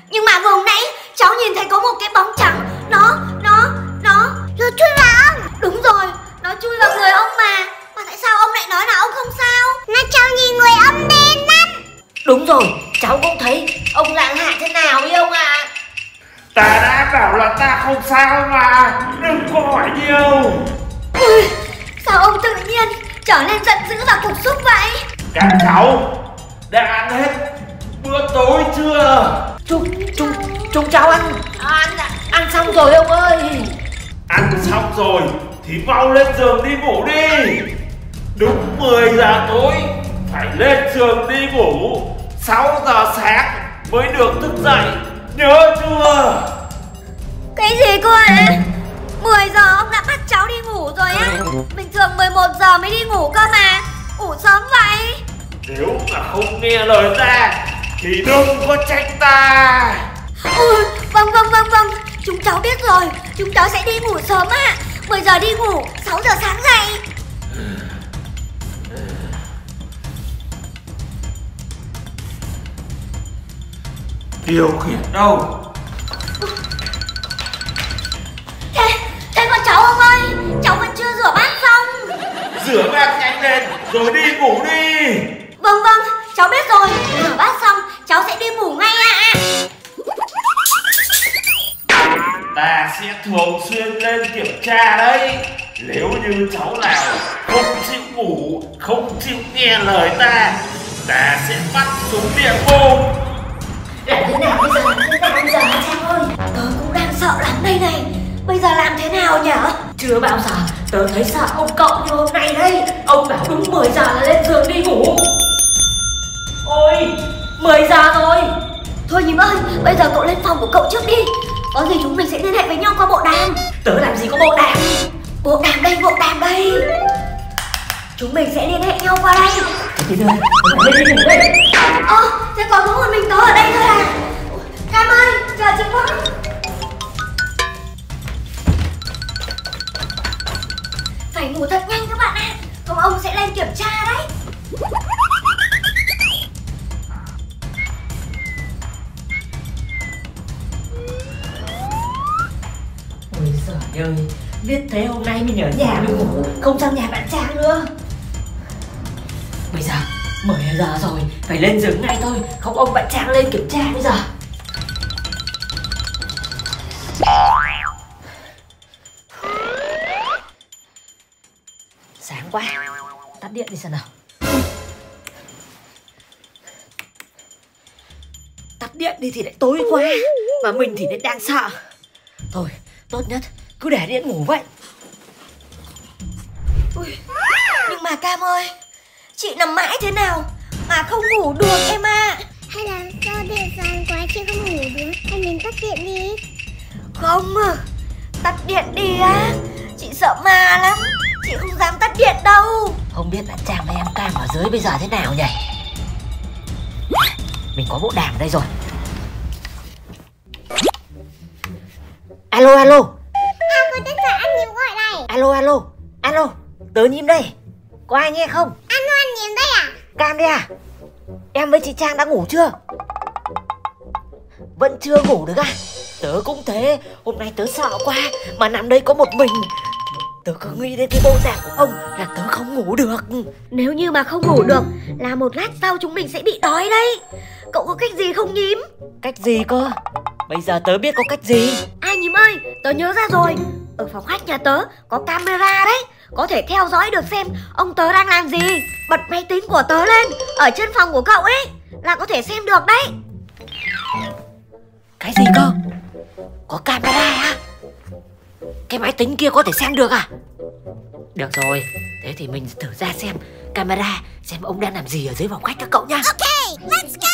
Speaker 2: Nhưng mà vừa nãy cháu nhìn thấy có một cái bóng trắng. Nó, nó, nó.
Speaker 5: Rồi chui vào. Ông
Speaker 2: Đúng rồi, nó chui vào người ông mà. Mà tại sao ông lại nói là ông không sao?
Speaker 5: Nó cháu nhìn người ông đen lắm.
Speaker 1: Đúng rồi Cháu cũng thấy. Ông lạng hạ thế nào ấy ông ạ?
Speaker 6: Ta đã bảo là ta không sao mà Đừng có hỏi nhiều.
Speaker 2: Ui, Sao ông tự nhiên trở nên giận dữ và cục xúc vậy?
Speaker 6: Các cháu đã ăn hết bữa tối chưa
Speaker 1: Chúng, chúng, chúng cháu ăn. Ăn, ăn xong rồi ông ơi.
Speaker 6: Ăn xong rồi thì mau lên giường đi ngủ đi. Đúng 10 giờ tối phải lên giường đi ngủ. 6 giờ sáng mới được thức dậy. Nhớ chưa?
Speaker 2: Cái gì cơ ạ 10 giờ ông đã bắt cháu đi ngủ rồi á. Bình thường 11 giờ mới đi ngủ cơ mà. Ngủ sớm vậy.
Speaker 6: Nếu mà không nghe lời ta Thì đừng có trách ta.
Speaker 2: Ừ, vâng vâng vâng vâng. Chúng cháu biết rồi. Chúng cháu sẽ đi ngủ sớm ạ. 10 giờ đi ngủ 6 giờ sáng dậy.
Speaker 6: Điều khiển đâu?
Speaker 2: Thế, thế còn cháu ông ơi? Cháu vẫn chưa rửa bát xong.
Speaker 6: Rửa bát nhanh lên Rồi đi ngủ đi.
Speaker 2: Vâng vâng, cháu biết rồi Rửa bát xong, cháu sẽ đi ngủ ngay ạ.
Speaker 6: Ta sẽ thường xuyên lên kiểm tra đấy. Nếu như cháu nào không chịu ngủ Không chịu nghe lời ta Ta sẽ bắt xuống địa ngục
Speaker 2: Làm thế nào bây giờ, làm thế nào bây giờ hả Trang ơi? Tớ cũng đang sợ lắm đây này. Bây giờ làm thế nào nhở?
Speaker 1: Chưa bao giờ tớ thấy sợ ông cậu như hôm nay đây. Ông bảo đúng 10 giờ là lên giường đi ngủ Ôi 10 giờ rồi.
Speaker 2: Thôi nhím ơi, bây giờ cậu lên phòng của cậu trước đi. Có gì chúng mình sẽ liên hệ với nhau qua bộ đàm.
Speaker 1: Tớ làm gì có bộ đàm?
Speaker 2: Bộ đàm đây, bộ đàm đây. Chúng mình sẽ liên hệ nhau qua đây.
Speaker 1: Thế đây
Speaker 2: Ơ, thế còn có một mình tớ ở đây thôi à? Cam ơi, chờ chị với Phải ngủ thật nhanh các bạn ạ. Không ông sẽ lên kiểm tra đấy
Speaker 1: Ôi giời ơi Biết thế hôm nay mình ở nhà đi ngủ Không sang nhà bạn Trang nữa. Bây giờ 10 giờ rồi Phải lên giường ngay thôi. Không ông bạn Trang lên kiểm tra bây giờ. Sáng quá Tắt điện đi xem nào. Tắt điện đi thì lại tối quá Mà mình thì lại đang sợ. Thôi tốt nhất cứ để điện ngủ vậy.
Speaker 2: Ui, Nhưng mà Cam ơi Chị nằm mãi thế nào Mà không ngủ được em à
Speaker 5: Hay là do điện sáng quá chị không ngủ được Hay mình tắt điện đi.
Speaker 2: Không à Tắt điện đi á. Chị sợ ma lắm Chị không dám tắt điện đâu.
Speaker 1: Không biết là Trang và em Cam ở dưới bây giờ thế nào nhỉ? Mình có bộ đàm ở đây rồi Alo alo.
Speaker 5: À có điện thoại anh nhím gọi này
Speaker 1: Alo alo. Alo Tớ nhím đây. Có ai nghe không?
Speaker 5: Ơi anh nhím đây à?
Speaker 1: Cam đây à? Em với chị Trang đã ngủ chưa? Vẫn chưa ngủ được à? Tớ cũng thế. Hôm nay tớ sợ quá Mà nằm đây có một mình. Tớ cứ nghĩ đến cái bộ dạng của ông Là tớ không ngủ được.
Speaker 2: Nếu như mà không ngủ được Là một lát sau chúng mình sẽ bị đói đấy. Cậu có cách gì không nhím
Speaker 1: Cách gì cơ Bây giờ tớ biết có cách gì?
Speaker 2: Ai nhím ơi Tớ nhớ ra rồi. Ở phòng khách nhà tớ có camera đấy. Có thể theo dõi được xem Ông tớ đang làm gì. Bật máy tính của tớ lên Ở trên phòng của cậu ấy Là có thể xem được đấy.
Speaker 1: Cái gì cơ? Có camera à Cái máy tính kia có thể xem được à? Được rồi Thế thì mình thử ra xem Camera Xem ông đang làm gì ở dưới phòng khách các cậu nhá.
Speaker 5: Ok, let's go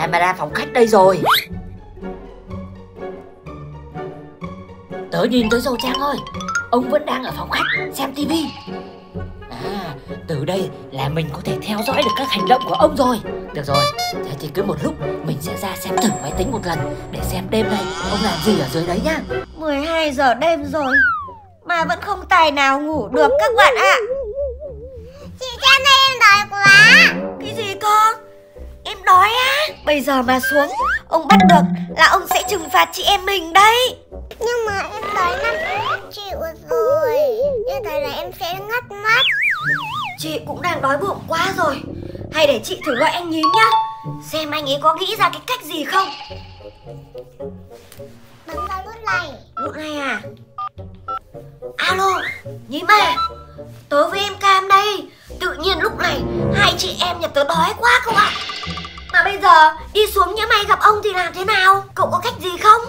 Speaker 1: Camera phòng khách đây rồi. Tớ nhìn tới rồi Trang ơi Ông vẫn đang ở phòng khách xem tivi À từ đây là mình có thể theo dõi được các hành động của ông rồi. Được rồi Thế thì cứ một lúc mình sẽ ra xem thử máy tính một lần Để xem đêm nay ông làm gì ở dưới đấy nhá.
Speaker 2: 12 giờ đêm rồi Mà vẫn không tài nào ngủ được các bạn ạ.
Speaker 5: Chị cho đây em đói quá.
Speaker 2: Cái gì cơ Em đói á. Bây giờ mà xuống Ông bắt được là ông sẽ trừng phạt chị em mình đấy.
Speaker 5: Nhưng mà em đói lắm không chịu rồi. Như thế là em sẽ ngất mất
Speaker 2: Chị cũng đang đói bụng quá rồi. Hay để chị thử gọi anh nhím nhá. Xem anh ấy có nghĩ ra cái cách gì không?
Speaker 5: Bấm vào nút này.
Speaker 2: Lúc này à? Alo Nhím à. Tớ với em Cam đây. Tự nhiên lúc này Hai chị em nhà tớ đói quá cậu ạ Mà bây giờ đi xuống nhỡ may gặp ông thì làm thế nào? Cậu có cách gì không?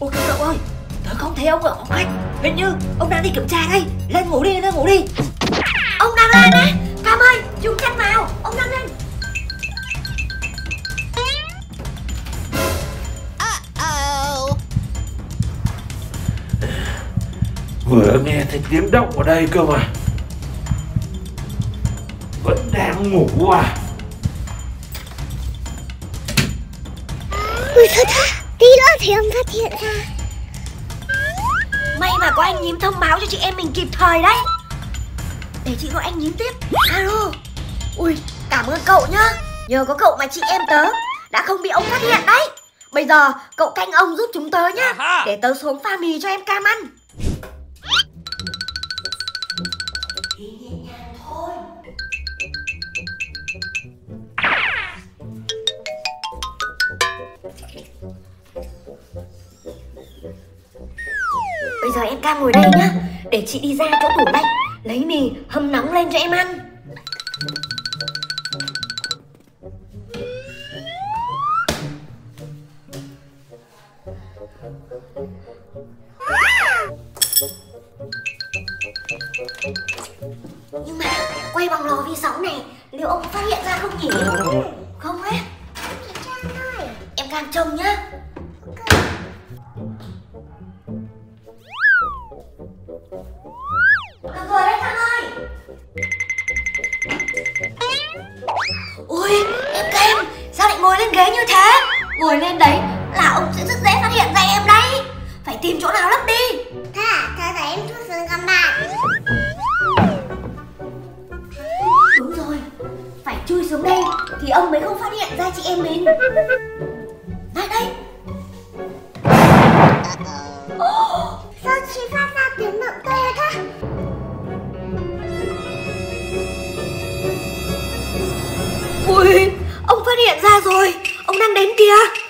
Speaker 1: Ôi các cậu ơi Tớ không thấy ông ở phòng khách. Hình như ông đang đi kiểm tra đây. Lên ngủ đi lên ngủ đi.
Speaker 2: Ông đang lên đấy. Cam ơi chúng chăn vào. Ông đang lên
Speaker 6: Vừa nghe thấy tiếng động ở đây cơ mà. Vẫn đang ngủ à?
Speaker 5: Ui thật à Tí nữa thì ông phát hiện ra.
Speaker 2: May mà có anh nhím thông báo cho chị em mình kịp thời đấy. Để chị gọi anh nhím tiếp. Alo. Ui cảm ơn cậu nhá. Nhờ có cậu mà chị em tớ Đã không bị ông phát hiện đấy. Bây giờ cậu canh ông giúp chúng tớ nhá Để tớ xuống pha mì cho em cam ăn thì nhẹ nhàng thôi. Bây giờ em cam ngồi đây nhá, Để chị đi ra chỗ tủ lạnh, Lấy mì, hâm nóng lên cho em ăn. Nhưng mà quay bằng lò vi sóng này Liệu ông phát hiện ra không nhỉ? Không ấy. Em cam trông nhá. Được rồi đấy Thăng ơi. Em kem, Sao lại ngồi lên ghế như thế? Ngồi lên đấy là ông sẽ rất dễ phát hiện ra em đấy. Phải tìm chỗ nào lấp đi.
Speaker 5: Thà, thà thà thấy em chút xuống cầm bạn.
Speaker 2: Xuống đây, Thì ông mới không phát hiện ra chị em mình. Đây. Đây
Speaker 5: Sao chị phát ra tiếng động tê thế?
Speaker 2: Ui, Ông phát hiện ra rồi. Ông đang đến kìa.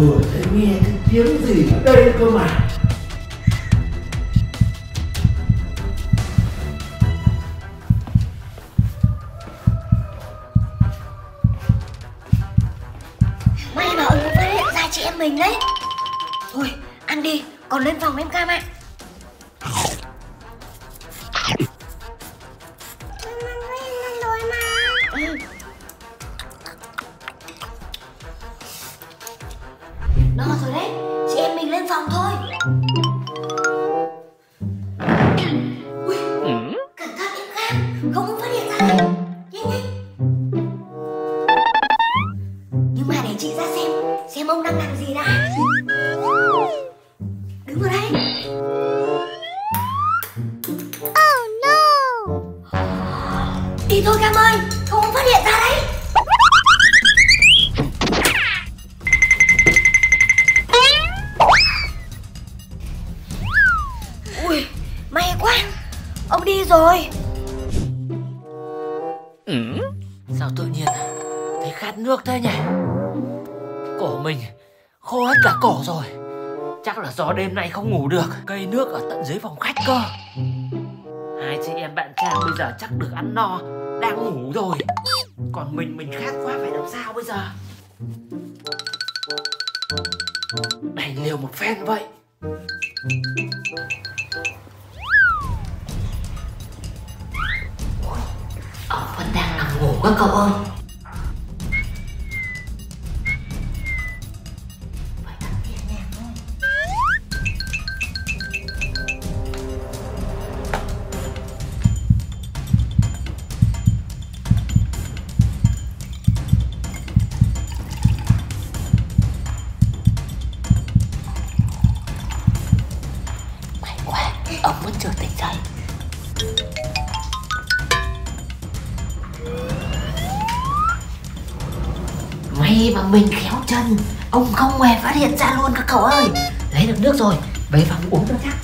Speaker 6: Vừa thấy nghe cái tiếng gì ở đây cơ mà
Speaker 2: May mà ông phát hiện ra chị em mình đấy Thôi, ăn đi, Còn lên phòng em cam ạ
Speaker 1: à. Giờ chắc được ăn no, Đang ngủ rồi. Còn mình mình khát quá, phải làm sao bây giờ? Đành liều một phen vậy.
Speaker 2: Ông vẫn đang nằm ngủ các cậu ơi. Ông không hề phát hiện ra luôn các cậu ơi. Lấy được nước rồi, Về phòng uống cho chắc.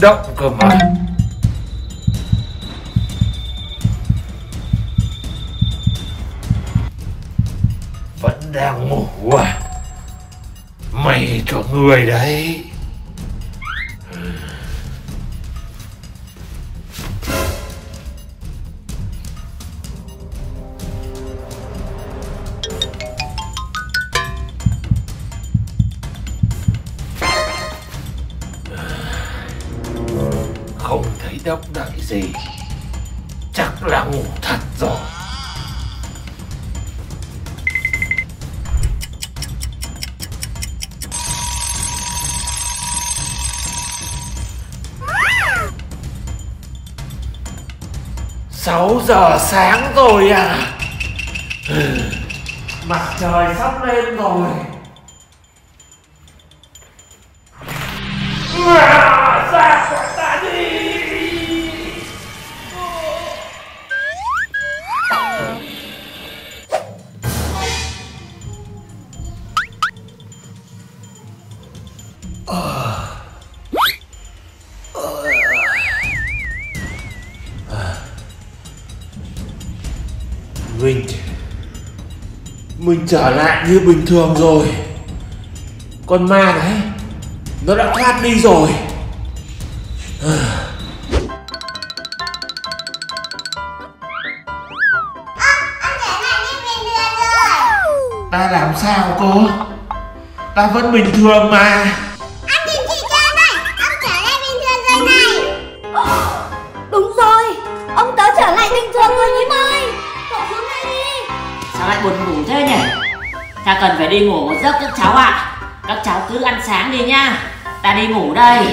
Speaker 2: Có
Speaker 6: tiếng động 6 giờ sáng rồi à. Ừ, mặt trời sắp lên rồi. Ừ. trở lại như bình thường rồi. Con ma đấy Nó đã thoát đi rồi. Ta làm sao cô? Ta vẫn bình thường mà
Speaker 2: đi
Speaker 1: ngủ một giấc các cháu ạ. Các cháu cứ ăn sáng đi nha ta đi ngủ đây.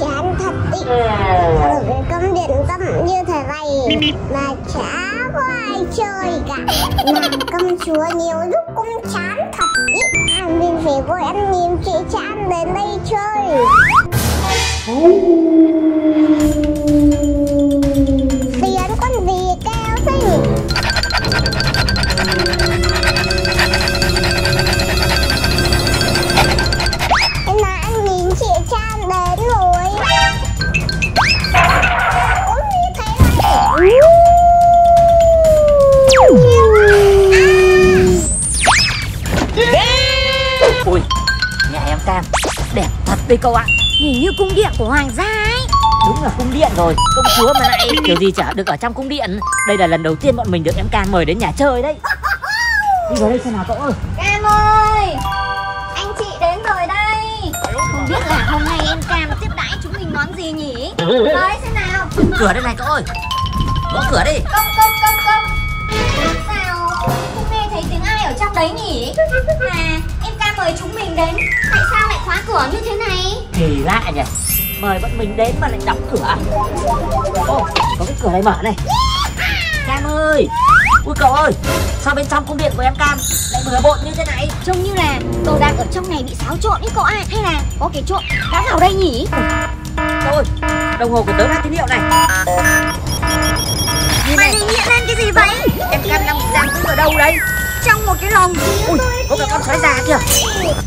Speaker 5: Chán thật ý Ở cái công điện tâm như thế này. Mà chả có ai chơi cả. Làm công chúa nhiều lúc cũng chán thật ý. À, Mình phải gọi anh nhìn chị Chan đến đây chơi
Speaker 1: đấy cậu ạ.
Speaker 2: Nhìn như cung điện của hoàng gia ấy.
Speaker 1: Đúng là cung điện rồi. Công chúa mà lại kiểu gì chả được ở trong cung điện. Đây là lần đầu tiên bọn mình được em cam mời đến nhà chơi đấy. Đi vào đây xem nào cậu ơi.
Speaker 2: Cam ơi Anh chị đến rồi đây. Không biết là hôm nay em Cam tiếp đãi chúng mình món gì nhỉ? Tới xem nào.
Speaker 1: Cửa đây này cậu ơi. Gõ cửa đi.
Speaker 2: Công công công công Sao? Không nghe thấy tiếng ai ở trong đấy nhỉ? Mà em mời chúng mình đến. Tại sao lại khóa cửa như thế này?
Speaker 1: Kỳ lạ nhỉ. Mời bọn mình đến mà lại đóng cửa ô có cái cửa này mở này. Cam ơi! Ui cậu ơi! Sao bên trong cung điện của em cam lại bừa bộn như thế này?
Speaker 2: Trông như là đồ đạc ở trong này bị xáo trộn ý cậu ạ. Hay là có cái trộm đã vào đây nhỉ?
Speaker 1: Ơi đồng hồ của tớ phát tín hiệu này.
Speaker 2: Hình hiện lên cái gì vậy?
Speaker 1: Em cam đang đang đứng ở đâu đây
Speaker 2: Trong một cái lồng.
Speaker 1: Ui có cả con sói già kìa.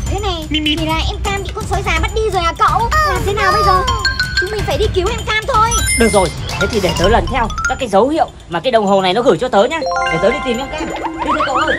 Speaker 2: Thế này thì là em Cam bị con sói già bắt đi rồi à cậu? Làm thế nào bây giờ? Chúng mình phải đi cứu em Cam thôi.
Speaker 1: Được rồi thế thì để tớ lần theo các cái dấu hiệu mà cái đồng hồ này nó gửi cho tớ nhá. Để tớ đi tìm em cam. Đi thôi cậu ơi.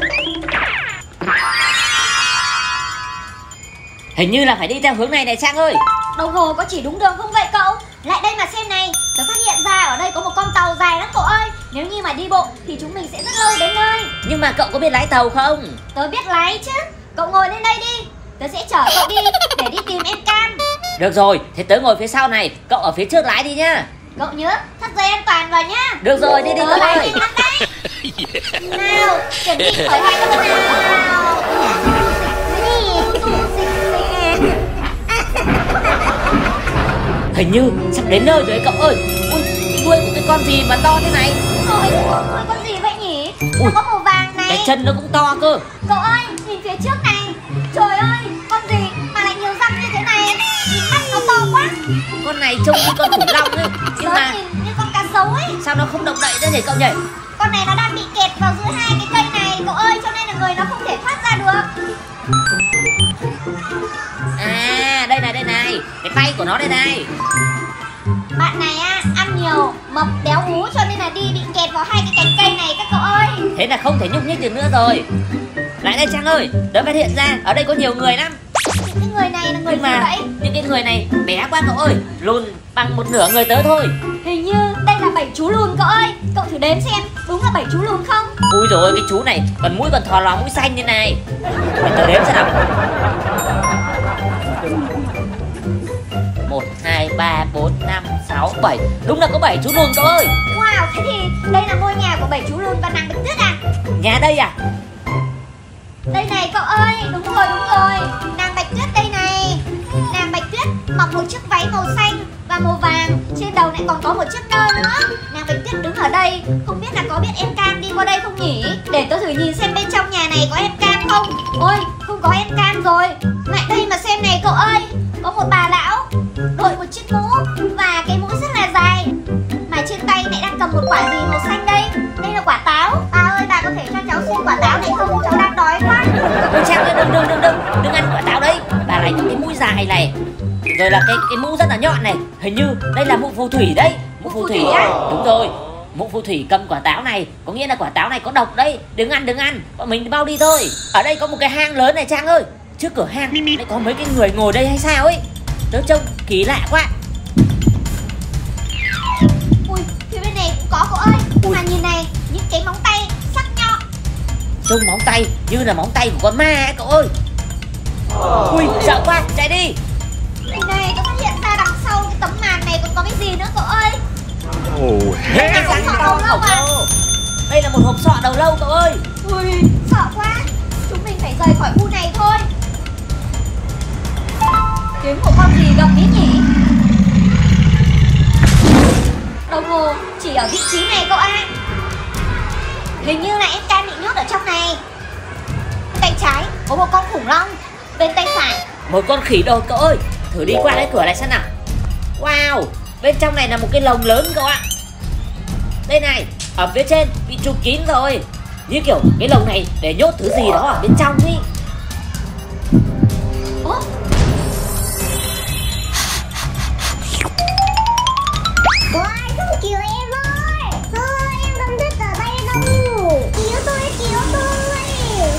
Speaker 1: Hình như là phải đi theo hướng này này trang ơi.
Speaker 2: Đồng hồ có chỉ đúng đường không vậy cậu? Lại đây mà xem này Tớ phát hiện ra ở đây có một con tàu dài lắm cậu ơi. Nếu như mà đi bộ thì chúng mình sẽ rất lâu đến nơi.
Speaker 1: Nhưng mà cậu có biết lái tàu không?
Speaker 2: Tớ biết lái chứ. Cậu ngồi lên đây đi. Tớ sẽ chở cậu đi để đi tìm em Cam.
Speaker 1: Được rồi thế tớ ngồi phía sau này. Cậu ở phía trước lái đi nhá.
Speaker 2: Cậu nhớ thắt dây an toàn vào nhá.
Speaker 1: Được rồi đi đi
Speaker 2: Tớ
Speaker 1: cậu
Speaker 2: lái
Speaker 1: ơi. (laughs)
Speaker 2: Nào chuẩn bị khởi hành nào
Speaker 1: Hình như sắp đến nơi rồi cậu ơi. Ui, đuôi của cái con gì mà to thế này?
Speaker 2: Ôi, ôi con gì vậy nhỉ?
Speaker 1: Ui,
Speaker 2: Nó có màu vàng này.
Speaker 1: Cái chân nó cũng to cơ.
Speaker 2: Cậu ơi, nhìn phía trước này. Trời ơi, con gì mà lại nhiều răng như thế này? Mắt nó to quá.
Speaker 1: Con này trông như con khủng long ấy. Nhưng
Speaker 2: Đó
Speaker 1: mà
Speaker 2: như con cá sấu ấy.
Speaker 1: Sao nó không động đậy nữa nhỉ cậu nhỉ?
Speaker 2: Con này nó đang bị kẹt vào giữa hai cái cây này Cậu ơi, cho nên là người nó không thể thoát ra được
Speaker 1: à đây này đây này. Cái tay của nó đây này.
Speaker 2: Bạn này á, ăn nhiều, mập, béo ú cho nên là đi bị kẹt vào hai cái cành cây này các cậu ơi.
Speaker 1: Thế là không thể nhúc nhích được nữa rồi. Lại đây trang ơi tớ phát hiện ra ở đây có nhiều người lắm.
Speaker 2: Những cái người này là người
Speaker 1: nhưng
Speaker 2: gì
Speaker 1: mà
Speaker 2: vậy?
Speaker 1: những cái người này bé quá cậu ơi lùn bằng một nửa người tớ thôi.
Speaker 2: Hình như đây là bảy chú lùn cậu ơi. Cậu thử đếm xem, đúng là bảy chú lùn không?
Speaker 1: ui rồi cái chú này còn mũi còn thò lò mũi xanh như này. Để tớ đếm xem nào một hai ba bốn năm sáu bảy. Đúng là có bảy chú lùn cậu ơi.
Speaker 2: Wow, thế thì đây là ngôi nhà của bảy chú lùn và nàng bạch tuyết à?
Speaker 1: nhà đây à?
Speaker 2: Đây này cậu ơi, đúng rồi đúng rồi. Nàng bạch tuyết đây này. Nàng bạch tuyết mặc một chiếc váy màu xanh và màu vàng. Trên đầu lại còn có một chiếc nơ nữa Nàng bạch tuyết đứng ở đây. Không biết là có biết em Cam đi qua đây không nhỉ? Để tôi thử nhìn xem bên trong nhà này có em Cam không. Ôi, không có em Cam rồi. Lại đây mà xem này cậu ơi. Có một bà lão Đội một chiếc mũ Và cái mũ rất là dài. Mà trên tay lại đang cầm một quả gì màu xanh đây? Đây là quả táo. Bà ơi bà có thể cho cháu xin quả táo này không? Cháu đang đói quá.
Speaker 1: Ôi trang đừng đừng đừng đừng. Đừng ăn quả táo đấy bà lại có cái mũi dài này. Rồi là cái cái mũ rất là nhọn này. Hình như đây là mũ phù thủy đấy phù thủy
Speaker 2: á?
Speaker 1: đúng rồi. Mũ phù thủy cầm quả táo này có nghĩa là quả táo này có độc đấy. Đừng ăn đừng ăn. Bọn mình bao đi thôi. Ở đây có một cái hang lớn này trang ơi. Trước cửa hang lại có mấy cái người ngồi đây hay sao ấy. Tớ trông kỳ lạ quá.
Speaker 2: Ui, phía bên này cũng có cậu ơi.
Speaker 1: Ui.
Speaker 2: Mà nhìn này, những cái móng tay sắc nhọn.
Speaker 1: Trông móng tay như là móng tay của con ma ấy cậu ơi. Ui sợ quá. Chạy đi.
Speaker 2: Này, tôi phát hiện ra đằng sau cái tấm màn này còn có cái gì nữa cậu ơi
Speaker 3: Oh
Speaker 1: đây là
Speaker 3: hell
Speaker 1: rắn
Speaker 2: sọ
Speaker 1: đầu
Speaker 2: lâu
Speaker 1: khổng
Speaker 2: à?
Speaker 1: lồ đây là một hộp sọ đầu lâu cậu ơi.
Speaker 2: Ui, sợ quá. Chúng mình phải rời khỏi khu này thôi. Tiếng của con gì gầm biết nhỉ? Đồng hồ chỉ ở vị trí này cậu ạ. Hình như là em Cam bị nhốt ở trong này. Tay trái có một con khủng long. Bên tay phải.
Speaker 1: Một con khỉ đột cậu ơi. Thử đi qua cái cửa này xem nào. Wow bên trong này là một cái lồng lớn các bạn, đây này ở phía trên bị trục kín rồi. Như kiểu cái lồng này để nhốt thứ gì đó ở bên trong ý.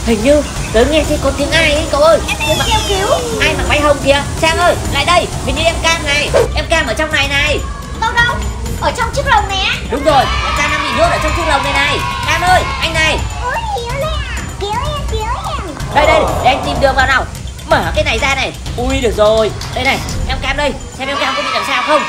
Speaker 1: Hình như tớ nghe thấy có tiếng ai ấy cậu ơi.
Speaker 2: Em đến kêu cứu.
Speaker 1: Ai mặc váy hồng kìa. Trang ơi lại đây. Hình như em cam này. Em cam ở trong này này.
Speaker 2: Đâu đâu? Ở trong chiếc lồng này á.
Speaker 1: Đúng rồi em cam đang bị nhốt ở trong chiếc lồng này này. Cam ơi anh này.
Speaker 5: Ôi, nè Cứu em, cứu em.
Speaker 1: Đây đây để anh tìm đường vào nào. Mở cái này ra này. Ui được rồi. Đây này em cam đây. Xem em cam có bị làm sao không.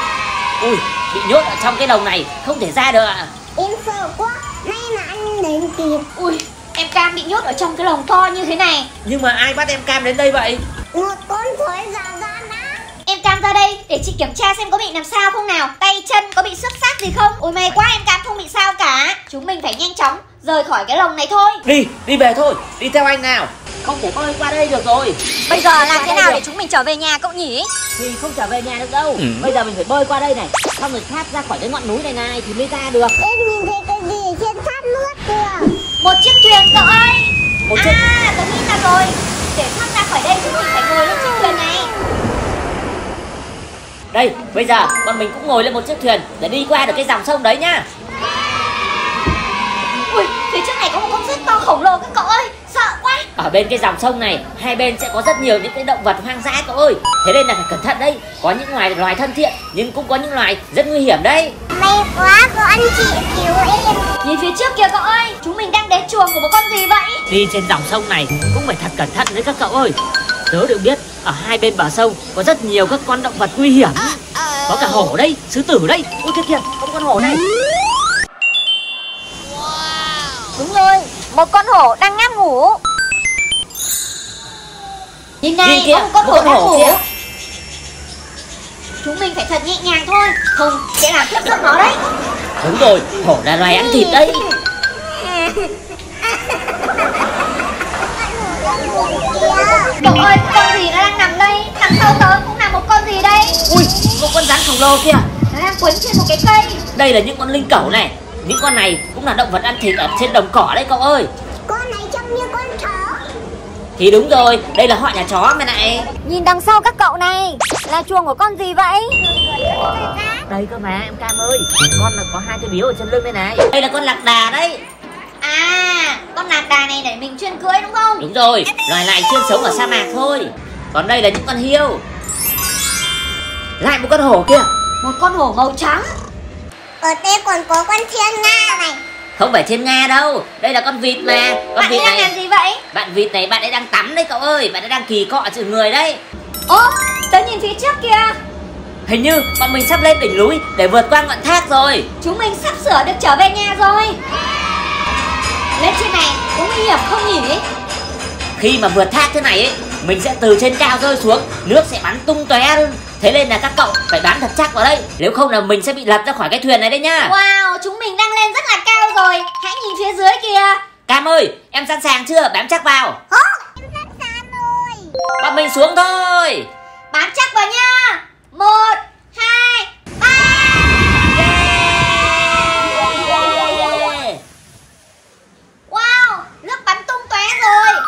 Speaker 1: Ui bị nhốt ở trong cái lồng này. Không thể ra được ạ.
Speaker 5: Em sợ quá. May mà anh đến kịp.
Speaker 2: Ui em Cam bị nhốt ở trong cái lồng to như thế này.
Speaker 1: Nhưng mà ai bắt em cam đến đây vậy?
Speaker 5: Một con thối già gian á
Speaker 2: Em Cam ra đây để chị kiểm tra xem có bị làm sao không nào. Tay chân có bị xước xác gì không? Ôi may quá em Cam không bị sao cả. Chúng mình phải nhanh chóng rời khỏi cái lồng này thôi.
Speaker 1: Đi đi về thôi. Đi theo anh nào. Không thể bơi qua đây được rồi.
Speaker 2: Bây giờ làm thế nào
Speaker 1: được.
Speaker 2: để chúng mình trở về nhà cậu nhỉ?
Speaker 1: Thì không trở về nhà được đâu. Bây giờ mình phải bơi qua đây này. Xong rồi thoát ra khỏi cái ngọn núi này này thì mới ra được.
Speaker 5: Em nhìn thấy cái gì trên tháp nước kìa
Speaker 2: Một chiếc thuyền cậu ơi.
Speaker 1: Một chiếc-
Speaker 2: À tớ nghĩ ra rồi. Để thoát ra khỏi đây chúng mình phải ngồi lên chiếc thuyền này.
Speaker 1: Đây bây giờ bọn mình cũng ngồi lên một chiếc thuyền để đi qua được cái dòng sông đấy nhá.
Speaker 2: Ui phía trước này có một con rết to khổng lồ các cậu ơi
Speaker 1: ở bên cái dòng sông này hai bên sẽ có rất nhiều những cái động vật hoang dã cậu ơi. Thế nên là phải cẩn thận đấy. Có những loài loài thân thiện nhưng cũng có những loài rất nguy hiểm đấy.
Speaker 5: May quá có anh chị cứu em.
Speaker 2: Nhìn phía trước kìa cậu ơi Chúng mình đang đến chuồng của một con gì vậy?
Speaker 1: Đi trên dòng sông này cũng phải thật cẩn thận đấy các cậu ơi. Tớ được biết ở hai bên bờ sông có rất nhiều các con động vật nguy hiểm. Có cả hổ đây sư tử đây ui kia kìa có một con hổ này.
Speaker 2: Đúng rồi Một con hổ đang ngáp ngủ Nhìn này
Speaker 1: Nhìn
Speaker 2: có một con hổ đang ngủ. Chúng mình phải thật nhẹ nhàng thôi Không sẽ làm thức giấc nó đấy.
Speaker 1: Đúng rồi hổ là loài ăn thịt đấy.
Speaker 2: Cậu ơi con gì nó đang nằm đây? Đằng sau tớ cũng là một con gì đây?
Speaker 1: Ui một con rắn khổng lồ kìa.
Speaker 2: Nó đang quấn trên một cái cây.
Speaker 1: Đây là những con linh cẩu này. Những con này cũng là động vật ăn thịt ở trên đồng cỏ đấy cậu ơi.
Speaker 5: Con này trông như
Speaker 1: Thì đúng rồi, đây là họ nhà chó mẹ này.
Speaker 2: Nhìn đằng sau các cậu này Là chuồng của con gì vậy?
Speaker 1: Đây cơ mà em Cam ơi Con là có hai cái biếu ở trên lưng đây này. Đây là con lạc đà đấy.
Speaker 2: À con lạc đà này để mình chuyên cưới đúng không?
Speaker 1: Đúng rồi, loài này chuyên sống ở sa mạc thôi. Còn đây là những con hiêu. Lại một con hổ kia
Speaker 2: Một con hổ màu trắng.
Speaker 5: Ở đây còn có con thiên nga này
Speaker 1: Không phải trên Nga đâu. Đây là con vịt mà. Con
Speaker 2: Bạn
Speaker 1: vịt
Speaker 2: ấy đang
Speaker 1: này
Speaker 2: làm gì vậy?
Speaker 1: Bạn vịt này bạn ấy đang tắm đấy cậu ơi. Bạn ấy đang kỳ cọ chữ người đấy.
Speaker 2: Ô tớ nhìn phía trước kìa.
Speaker 1: Hình như bọn mình sắp lên đỉnh núi Để vượt qua ngọn thác rồi.
Speaker 2: Chúng mình sắp sửa được trở về nhà rồi. Lên trên này có nguy hiểm không nhỉ?
Speaker 1: Khi mà vượt thác thế này ấy Mình sẽ từ trên cao rơi xuống Nước sẽ bắn tung tóe luôn Thế nên là các cậu phải bám thật chắc vào đây. Nếu không là mình sẽ bị lật ra khỏi cái thuyền này đấy nhá.
Speaker 2: Wow chúng mình đang lên rất là cao rồi. Hãy nhìn phía dưới kìa.
Speaker 1: Cam ơi em sẵn sàng chưa? Bám chắc vào.
Speaker 5: Hố em sẵn sàng rồi.
Speaker 1: Bọn mình xuống thôi.
Speaker 2: Bám chắc vào nha. Một Hai Ba.
Speaker 1: Yeah.
Speaker 2: Wow Nước bắn tung tóe rồi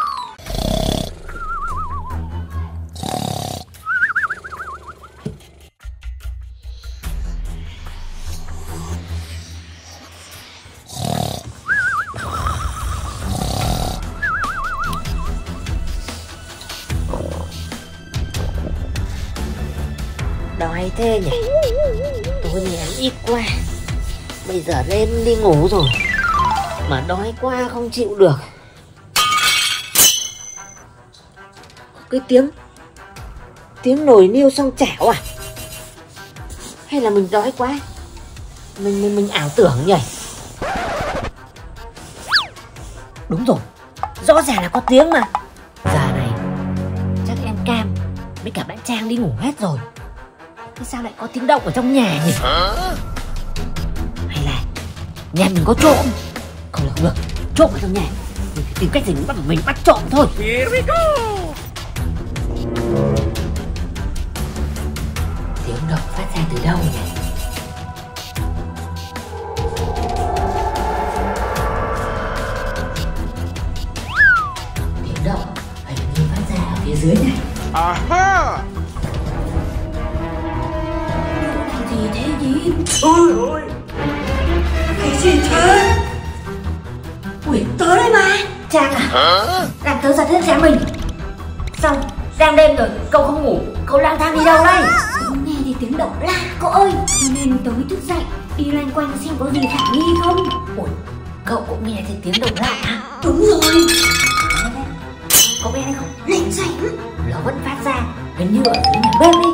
Speaker 1: Đói thế nhỉ? Tối nay ăn ít quá. Bây giờ lên đi ngủ rồi. Mà đói quá không chịu được. Cái tiếng Tiếng nồi niêu xong chảo à? Hay là mình đói quá? Mình mình, mình ảo tưởng nhỉ? Đúng rồi. Rõ ràng là có tiếng mà. Giờ này Chắc em Cam Với cả bạn Trang đi ngủ hết rồi. Thế sao lại có tiếng động ở trong nhà nhỉ? Hay là Nhà mình có trộm? Không được không được. Trộm ở trong nhà. Mình phải tìm cách gì mình bắt mình bắt trộm thôi.
Speaker 3: Here we go!
Speaker 1: Tiếng động phát ra từ đâu nhỉ? Tiếng động Hình như phát ra ở phía dưới này
Speaker 3: Aha!
Speaker 1: Gì thế nhỉ Ôi ôi Cái gì thế? Ui tớ đây mà. Trang à Làm tớ giật hết trẻ mình. Xong Đang đêm rồi Cậu không ngủ Cậu lang thang đi đâu đây?
Speaker 2: Tớ nghe thấy tiếng động lạ cậu ơi. Cho nên tớ mới thức dậy Đi loanh quanh xem có gì khả nghi không.
Speaker 1: Ui Cậu cũng nghe thấy tiếng động lạ à
Speaker 2: Đúng rồi.
Speaker 1: Cậu nghe thấy không?
Speaker 2: Lạnh dậy
Speaker 1: Nó vẫn phát ra Hình như ở dưới nhà bếp đi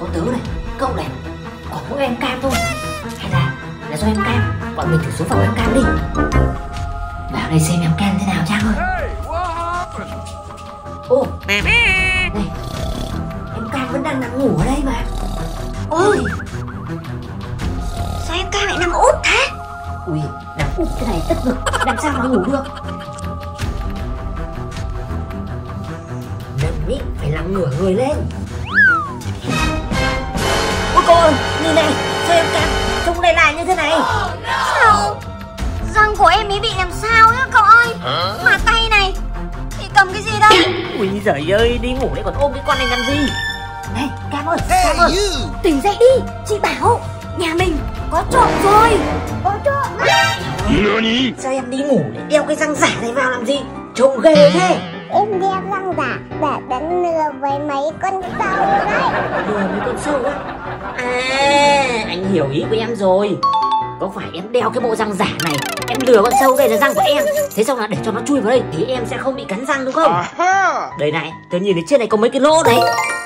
Speaker 1: Có tớ này Cậu này Mỗi em cam thôi. Hay là Là do em cam. Bọn mình thử xuống phòng em cam đi. Vào đây xem em cam thế nào Trang ơi? Ô Này. Em cam vẫn đang nằm ngủ ở đây mà. Ôi.
Speaker 2: Sao em ca lại nằm úp thế?
Speaker 1: Ui Nằm úp thế này tức ngực. Làm sao mà ngủ được? Nằm ý Phải nằm ngửa người lên Ơi Nhìn này Sao em cam Trông này lại như thế này.
Speaker 2: Sao? Răng của em ấy bị làm sao nhá cậu ơi? Mà tay này Thì cầm cái gì đây? (coughs)
Speaker 1: Ui giời ơi Đi ngủ đấy còn ôm cái con này làm gì? Này Cam ơi Cam ơi
Speaker 2: Tỉnh dậy đi. Chị bảo Nhà mình có trộm rồi.
Speaker 5: Có trộm.
Speaker 3: Nani?
Speaker 1: Sao em đi ngủ lại đeo cái răng giả này vào làm gì? Trông ghê thế.
Speaker 5: Em đeo răng giả để đánh lừa với mấy con sâu đấy.
Speaker 1: Lừa với con sâu á À anh hiểu ý của em rồi. Có phải em đeo cái bộ răng giả này Em lừa con sâu đây là răng của em? Thế xong là để cho nó chui vào đây Thì em sẽ không bị cắn răng đúng không! Đây này tôi nhìn thấy trên này có mấy cái lỗ đấy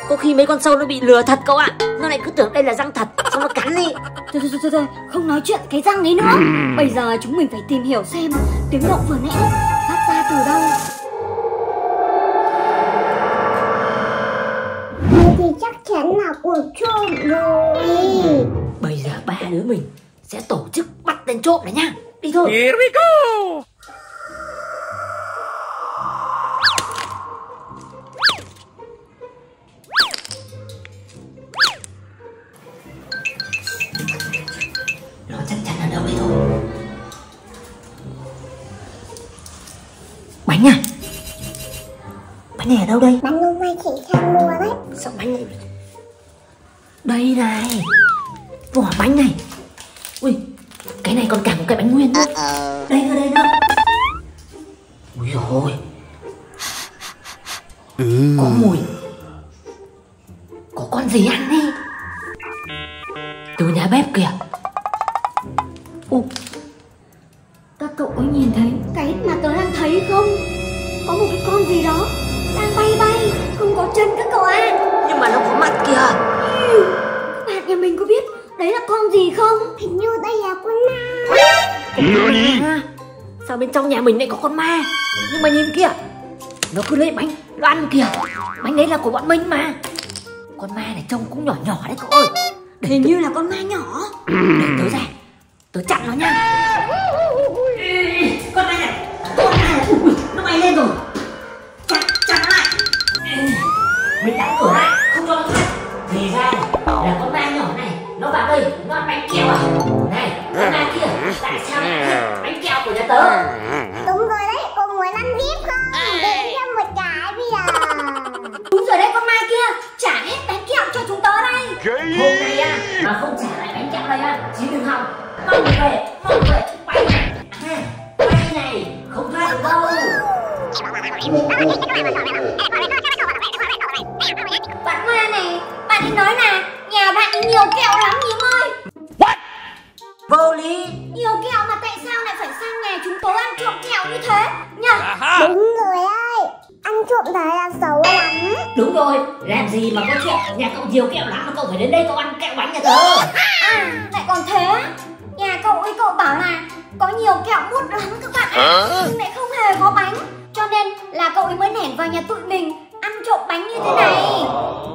Speaker 1: Có khi mấy con sâu nó bị lừa thật cậu ạ. Nó lại cứ tưởng đây là răng thật Xong nó cắn đi.
Speaker 2: Thôi thôi thôi thôi Không nói chuyện cái răng ấy nữa. Bây giờ chúng mình phải tìm hiểu xem Tiếng động vừa nãy phát ra từ đâu
Speaker 5: chắn là của trộm rồi.
Speaker 1: Bây giờ ba đứa mình sẽ tổ chức bắt tên trộm đấy nha. Đi thôi.
Speaker 3: Here we go.
Speaker 1: Nó chắc chắn ở đâu
Speaker 5: đấy
Speaker 1: thôi. Bánh à? Bánh này ở đâu đây? Bánh đây này vỏ bánh này. Nhỏ nhỏ đấy cậu ơi
Speaker 2: Hình như là con ma nhỏ.
Speaker 1: Nhà cậu nhiều kẹo lắm mà cậu phải đến đây cậu ăn kẹo bánh nhà tớ.
Speaker 2: À, lại còn thế? Nhà cậu ấy cậu bảo là có nhiều kẹo mút lắm các bạn ạ. Nhưng lại không hề có bánh. Cho nên là cậu ấy mới lẻn vào nhà tụi mình Ăn trộm bánh như thế này.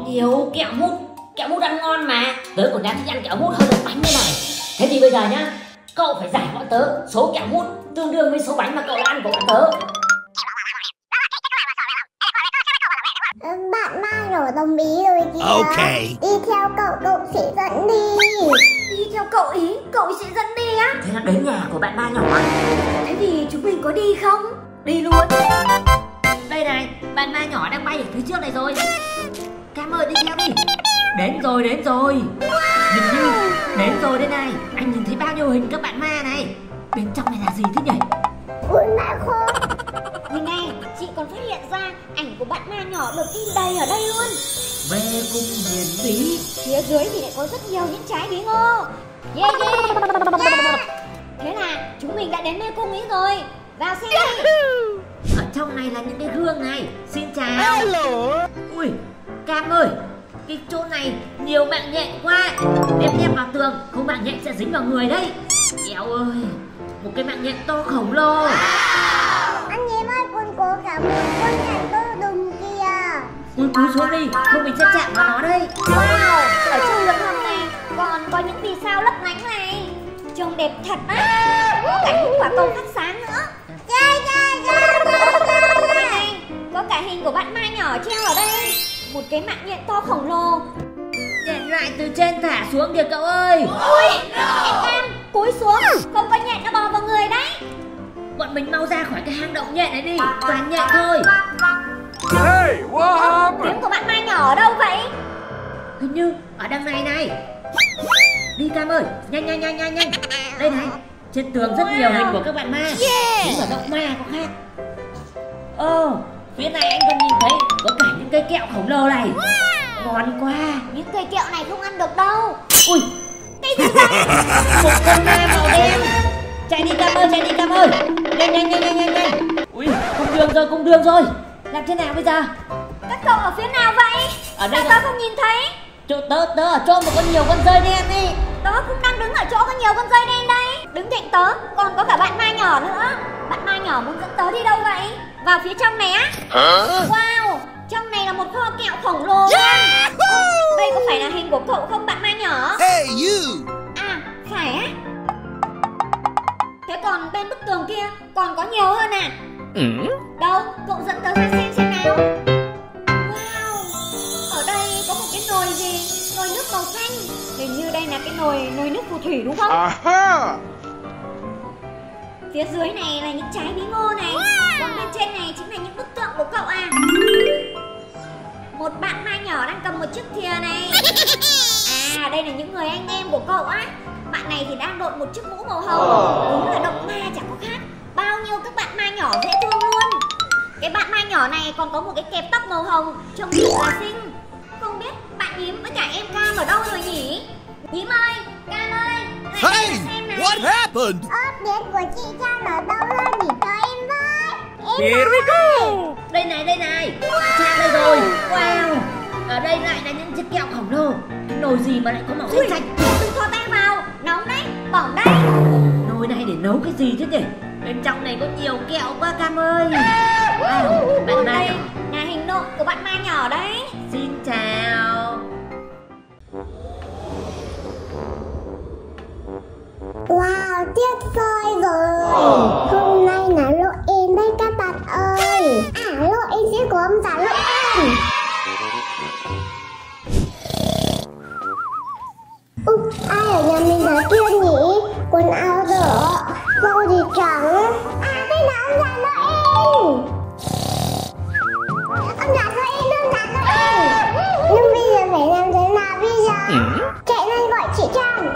Speaker 1: Nhiều kẹo mút kẹo mút ăn ngon mà. Tớ còn đang thích ăn kẹo mút hơn là bánh như này. Thế thì bây giờ nhá cậu phải giải bọn tớ số kẹo mút tương đương với số bánh mà cậu đã ăn của bọn tớ
Speaker 5: Bạn ma nhỏ đồng ý rồi kìa.
Speaker 4: Okay.
Speaker 5: Đi theo cậu, cậu sẽ dẫn đi.
Speaker 2: Đi theo cậu ý, cậu sẽ dẫn đi á.
Speaker 1: Thế là đến nhà của bạn ba nhỏ
Speaker 2: Thế thì chúng mình có đi không?
Speaker 1: đi luôn. Đây này bạn ma nhỏ đang bay ở phía trước này rồi. Cam ơi đi theo đi. Đến rồi đến rồi. Hình như đến rồi đây này. Anh nhìn thấy bao nhiêu hình các bạn ma này? Bên trong này là gì thế nhỉ
Speaker 5: Ui mẹ khô
Speaker 2: Nhìn này, chị còn phát hiện ra ảnh của bạn ma nhỏ được in đầy ở đây luôn.
Speaker 1: Mê cung huyền bí
Speaker 2: Phía dưới thì lại có rất nhiều những trái bí ngô. Yeah yeah, yeah. Thế là chúng mình đã đến mê cung ấy rồi. Vào xem đi.
Speaker 1: Ở trong này là những cái gương này. Xin chào. Ui cam ơi cái chỗ này nhiều mạng nhện quá. Ném ném vào tường không mạng nhện sẽ dính vào người đấy. Eo ơi một cái mạng nhện to khổng lồ.
Speaker 5: Anh nhím ơi, con có cả một con nhện to đùng kìa.
Speaker 1: Ui cúi xuống đi. Không mình sẽ chạm vào nó đây.
Speaker 2: Wow, ở trong lượt hầm này còn có những vì sao lấp lánh này. Trông đẹp thật á. Có cả những quả cầu phát sáng nữa.
Speaker 5: Chơi, chơi, chơi, chơi, chơi,
Speaker 2: có cả hình của bạn ma nhỏ treo ở đây. Một cái mạng nhện to khổng lồ
Speaker 1: nhện lại từ trên thả xuống kìa cậu ơi.
Speaker 2: Ui, nhện cam, cúi xuống. Không có nhện nó bò vào người đấy.
Speaker 1: Bọn mình mau ra khỏi cái hang động nhện này đi. Toàn nhện thôi.
Speaker 3: Hey, what happened?
Speaker 2: Tiếng của bạn ma nhỏ ở đâu vậy?
Speaker 1: hình như ở đằng này này. Đi cam ơi nhanh nhanh nhanh nhanh nhanh. Đây này trên tường rất nhiều hình của các bạn ma. Đúng là động ma có khác. Ồ phía này anh còn nhìn thấy có cả những cây kẹo khổng lồ này ngon quá.
Speaker 2: Những cây kẹo này không ăn được đâu.
Speaker 1: Ui.
Speaker 2: Cái gì vậy? (laughs)
Speaker 1: một con ma màu đen. Chạy đi cam ơi chạy đi cam ơi. Nhanh nhanh nhanh nhanh nhanh nhanh. Ui cung đường rồi cung đường rồi. Làm thế nào bây giờ?
Speaker 2: Các cậu ở phía nào vậy?
Speaker 1: ở đây
Speaker 2: Sao tớ không nhìn thấy?
Speaker 1: chỗ tớ tớ ở chỗ mà có nhiều con rơi đen đi.
Speaker 2: Tớ cũng đang đứng ở chỗ có nhiều con dây đen đây. Đứng cạnh tớ còn có cả bạn ma nhỏ nữa. Bạn ma nhỏ muốn dẫn tớ đi đâu vậy? Vào phía trong này á Wow Trong này là một kho kẹo khổng lồ luôn Đây có phải là hình của cậu không bạn ma nhỏ?
Speaker 4: Hey, you!
Speaker 2: À phải á Thế còn bên bức tường kia còn có nhiều hơn à? Đâu? Cậu dẫn tớ ra xem xem nào Wow Ở đây có một cái nồi gì? Nồi nước màu xanh Hình như đây là cái nồi nồi nước phù thủy đúng không?
Speaker 3: Aha!
Speaker 2: Phía dưới này là những trái bí ngô này Còn bên trên này chính là những bức tượng của cậu à Một bạn ma nhỏ đang cầm một chiếc thìa này. (laughs) À đây là những người anh em của cậu á. Bạn này thì đang đội một chiếc mũ màu hồng. Đúng là độc ma chẳng có khác. Bao nhiêu các bạn ma nhỏ dễ thương luôn. Cái bạn ma nhỏ này còn có một cái kẹp tóc màu hồng Trông rất là xinh. Không biết bạn nhím với cả em Cam ở đâu rồi nhỉ? Nhím ơi, Cam ơi xem nào.
Speaker 3: happened?
Speaker 5: ớt biết của chị Trang ở đâu rồi thì cho em với Em
Speaker 1: Here we go. Đây này, đây này. Trang đây rồi. Wow. Ở đây lại là những chiếc kẹo khổng lồ. Nồi gì mà lại có màu xanh xanh?
Speaker 2: Đừng thò tay vào. Nóng đấy, bỏng đấy
Speaker 1: Nồi này để nấu cái gì thế nhỉ? Bên trong này có nhiều kẹo quá Cam ơi. Wow Bạn ma
Speaker 2: Đây
Speaker 1: nhỏ.
Speaker 2: là hình nộm của bạn ma nhỏ đấy.
Speaker 1: Xin chào.
Speaker 5: Wow, tuyệt vời rồi. Hôm nay là Noel đấy các bạn ơi. À, Noel sẽ của ông già Noel Ú, ai ở nhà mình ở kia nhỉ? Quần áo rỡ, râu thì trắng? À, đây là ông già Noel Ông già Noel, ông già Noel Nhưng bây giờ phải làm thế nào bây giờ? Chạy lên gọi chị Trang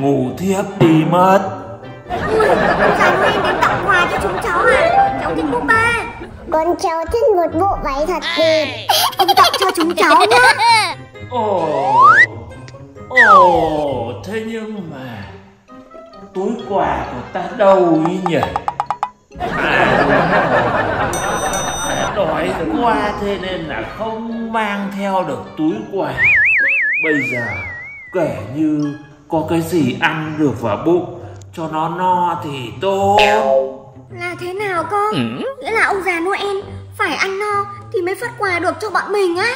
Speaker 6: ngủ thiếp đi mất.
Speaker 2: Ui, già Noel đến tặng quà cho chúng cháu à Cháu thích búp bê.
Speaker 5: Con cháu thích một bộ váy thật đẹp.
Speaker 2: Ông tặng cho chúng cháu nhé
Speaker 6: Ồ. Ồ Thế nhưng mà Túi quà của ta đâu ý nhỉ? À, à đói quá thế nên là không mang theo được túi quà. Bây giờ kể như có cái gì ăn được vào bụng cho nó no thì tốt.
Speaker 2: Là thế nào cơ Nghĩa là ông già Noel Phải ăn no thì mới phát quà được cho bọn mình á?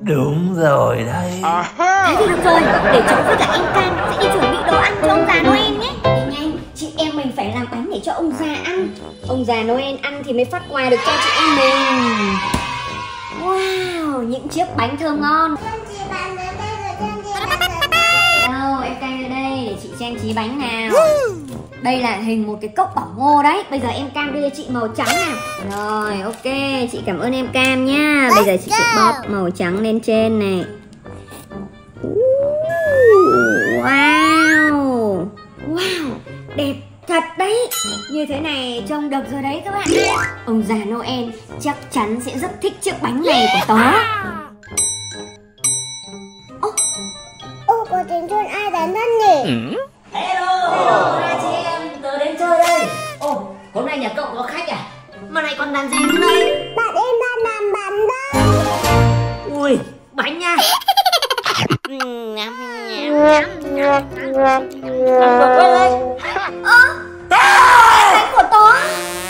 Speaker 6: Đúng rồi đấy.
Speaker 2: Thế thì được rồi Để cháu với cả em Cam sẽ đi chuẩn bị đồ ăn cho ông già Noel nhé. Nhanh nhanh Chị em mình phải làm bánh để cho ông già ăn. Ông già Noel ăn thì mới phát quà được cho chị em mình. Wow Những chiếc bánh thơm ngon trang trí bánh nào? Đây là hình một cái cốc bỏng ngô đấy. Bây giờ em Cam đưa cho chị màu trắng nào. Rồi ok. Chị cảm ơn em Cam nha. Bây giờ chị sẽ bóp màu trắng lên trên này. Wow! Wow! Đẹp thật đấy. Như thế này trông được rồi đấy các bạn. Ông già Noel chắc chắn sẽ rất thích chiếc bánh này của tớ
Speaker 5: của Trần Xuân ai đến thân nhỉ? Ừ.
Speaker 1: Hello, hello hai chị em, tớ đến chơi đây. Ồ, oh, hôm nay nhà cậu có khách à? Mà này còn làm gì thế này?
Speaker 5: Bạn em đang làm bánh đó.
Speaker 1: Ui, bánh nha.
Speaker 2: Ơ, bánh của tớ,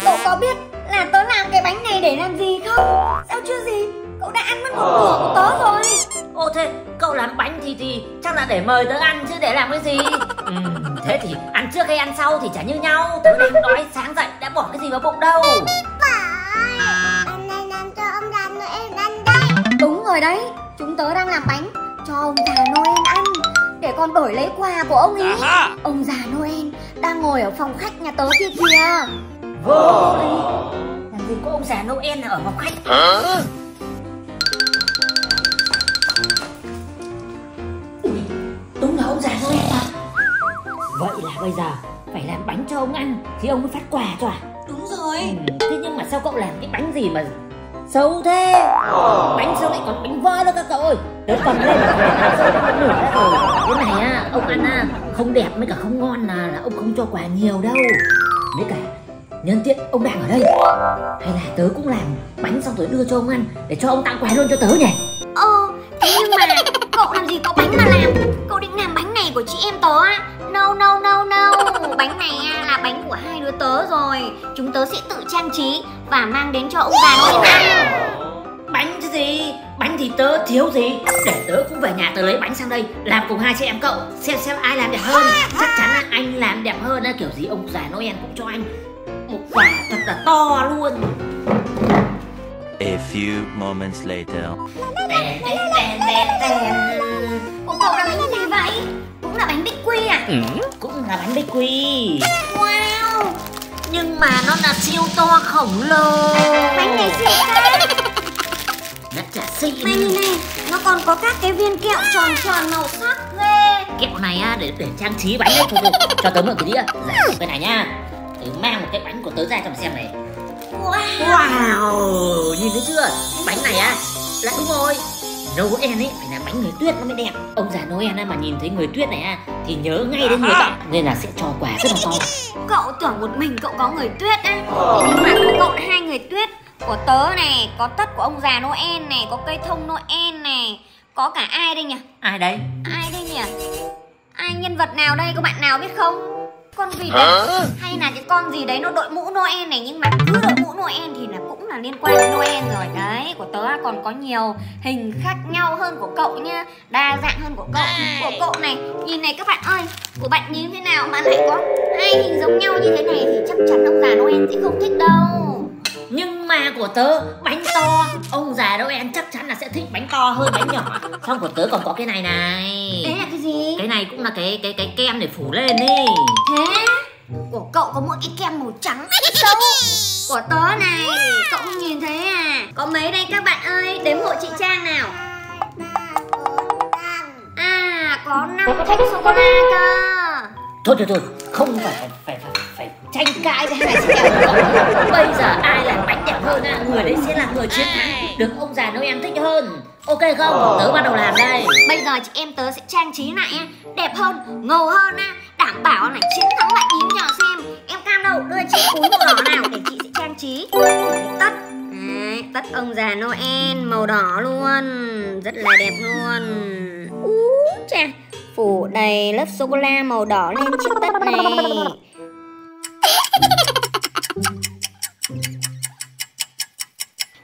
Speaker 2: cậu có biết là tớ làm
Speaker 1: cái bánh này để làm gì
Speaker 2: không? Sao chưa gì? cậu đã ăn mất một nửa của tớ rồi.
Speaker 1: Ồ thế cậu làm bánh thì thì chắc là để mời tớ ăn chứ để làm cái gì? Ừ, Thế thì ăn trước hay ăn sau thì chả như nhau. Tớ đang nói sáng dậy đã bỏ cái gì vào bụng đâu.
Speaker 2: Đúng rồi đấy Chúng tớ đang làm bánh cho ông già Noel ăn Để con đổi lấy quà của ông ấy. Dạ. Ông già Noel đang ngồi ở phòng khách nhà tớ kia kìa.
Speaker 1: Vô Làm gì có ông già Noel ở phòng khách? Ông già noel mà vậy là bây giờ phải làm bánh cho ông ăn thì ông mới phát quà cho à?
Speaker 2: Đúng rồi.
Speaker 1: Ừ, thế nhưng mà sao cậu làm cái bánh gì mà xấu thế? Bánh sao lại còn bánh vỡ nữa các cậu ơi. Tớ cầm lên là phải làm sâu đến nửa ra rồi. Cái này á ông ăn á không đẹp với cả không ngon là, là ông không cho quà nhiều đâu. Với cả nhân tiện ông đang ở đây. Hay là tớ cũng làm bánh xong rồi đưa cho ông ăn để cho ông tặng quà luôn cho tớ nhỉ?
Speaker 2: Ờ Thế nhưng mà của chị em tớ á. No no no no Bánh này á, là bánh của hai đứa tớ rồi. Chúng tớ sẽ tự trang trí Và mang đến cho ông già Noel ăn
Speaker 1: bánh chứ gì? Bánh thì tớ thiếu gì? Để tớ cũng về nhà tớ lấy bánh sang đây làm cùng hai chị em cậu xem xem ai làm đẹp hơn. Chắc chắn là anh làm đẹp hơn á kiểu gì ông già noel cũng cho anh một quả thật là to luôn.
Speaker 4: A few moments later.
Speaker 2: Của cậu là bánh gì vậy? Cũng là bánh bích quy à?
Speaker 1: Ừ, cũng là bánh bích quy.
Speaker 2: Wow.
Speaker 1: Nhưng mà nó là siêu to khổng lồ.
Speaker 2: Bánh này siêu khác
Speaker 1: rất là xịn.
Speaker 2: Này nhìn này Nó còn có các cái viên kẹo tròn tròn màu sắc ghê.
Speaker 1: Kẹo này á để để trang trí bánh đấy thôi thôi. Cho tớ mượn cái đĩa giả một cái này nhá tớ mang một cái bánh của tớ ra cho mà xem này.
Speaker 2: Wow.
Speaker 1: Wow, nhìn thấy chưa? Bánh này á, là đúng rồi Noel ấy phải là bánh người tuyết nó mới đẹp Ông già Noel á mà nhìn thấy người tuyết này á Thì nhớ ngay đến người ta Nên là sẽ cho quà rất là to
Speaker 2: Cậu tưởng một mình cậu có người tuyết á nhưng mà của cậu hai người tuyết Của tớ này, có tất của ông già Noel này Có cây thông Noel này Có cả ai đây nhỉ?
Speaker 1: Ai đấy?
Speaker 2: Ai đây nhỉ? Ai nhân vật nào đây? Có bạn nào biết không? Con vịt à? Hay là cái con gì đấy nó đội mũ Noel này Nhưng mà cứ đội mũ Noel thì là cũng là liên quan đến Noel rồi. Đấy, của tớ còn có nhiều hình khác nhau hơn của cậu nha Đa dạng hơn của cậu Của cậu này, nhìn này các bạn ơi Của bạn nhìn thế nào? Mà lại có hai hình giống nhau như thế này Thì chắc chắn ông già Noel sẽ không thích đâu
Speaker 1: Nhưng mà của tớ bánh to. Ông già Noel chắc chắn là sẽ thích bánh to hơn bánh nhỏ. Xong của tớ còn có cái này này.
Speaker 2: Đấy là cái gì?
Speaker 1: Cái này cũng là cái cái cái kem để phủ lên đi
Speaker 2: Thế? Của cậu có mỗi cái kem màu trắng xấu Của tớ này Cậu không nhìn thấy à? Có mấy đây các bạn ơi Đếm hộ chị Trang nào.
Speaker 5: Năm
Speaker 2: À có 5 thanh sô-cô-la cơ
Speaker 1: Thôi thôi thôi Không phải phải phải phải, phải tranh cãi với hai chị em nữa. Bây giờ ai làm bánh đẹp hơn á Người đấy sẽ là người chiến thắng. Được ông già Noel thích hơn. Ok không? Tớ bắt đầu làm đây.
Speaker 2: Bây giờ chị em tớ sẽ trang trí lại Đẹp hơn, ngầu hơn á Đảm bảo này chiến thắng bạn nhím cho xem. Em cam đâu, đưa chị túi màu đỏ nào Để chị sẽ trang trí. Tất. Đấy, Tất ông già Noel màu đỏ luôn. Rất là đẹp luôn. Ú chà Phủ đầy lớp sô-cô-la màu đỏ lên chiếc tất này. (laughs)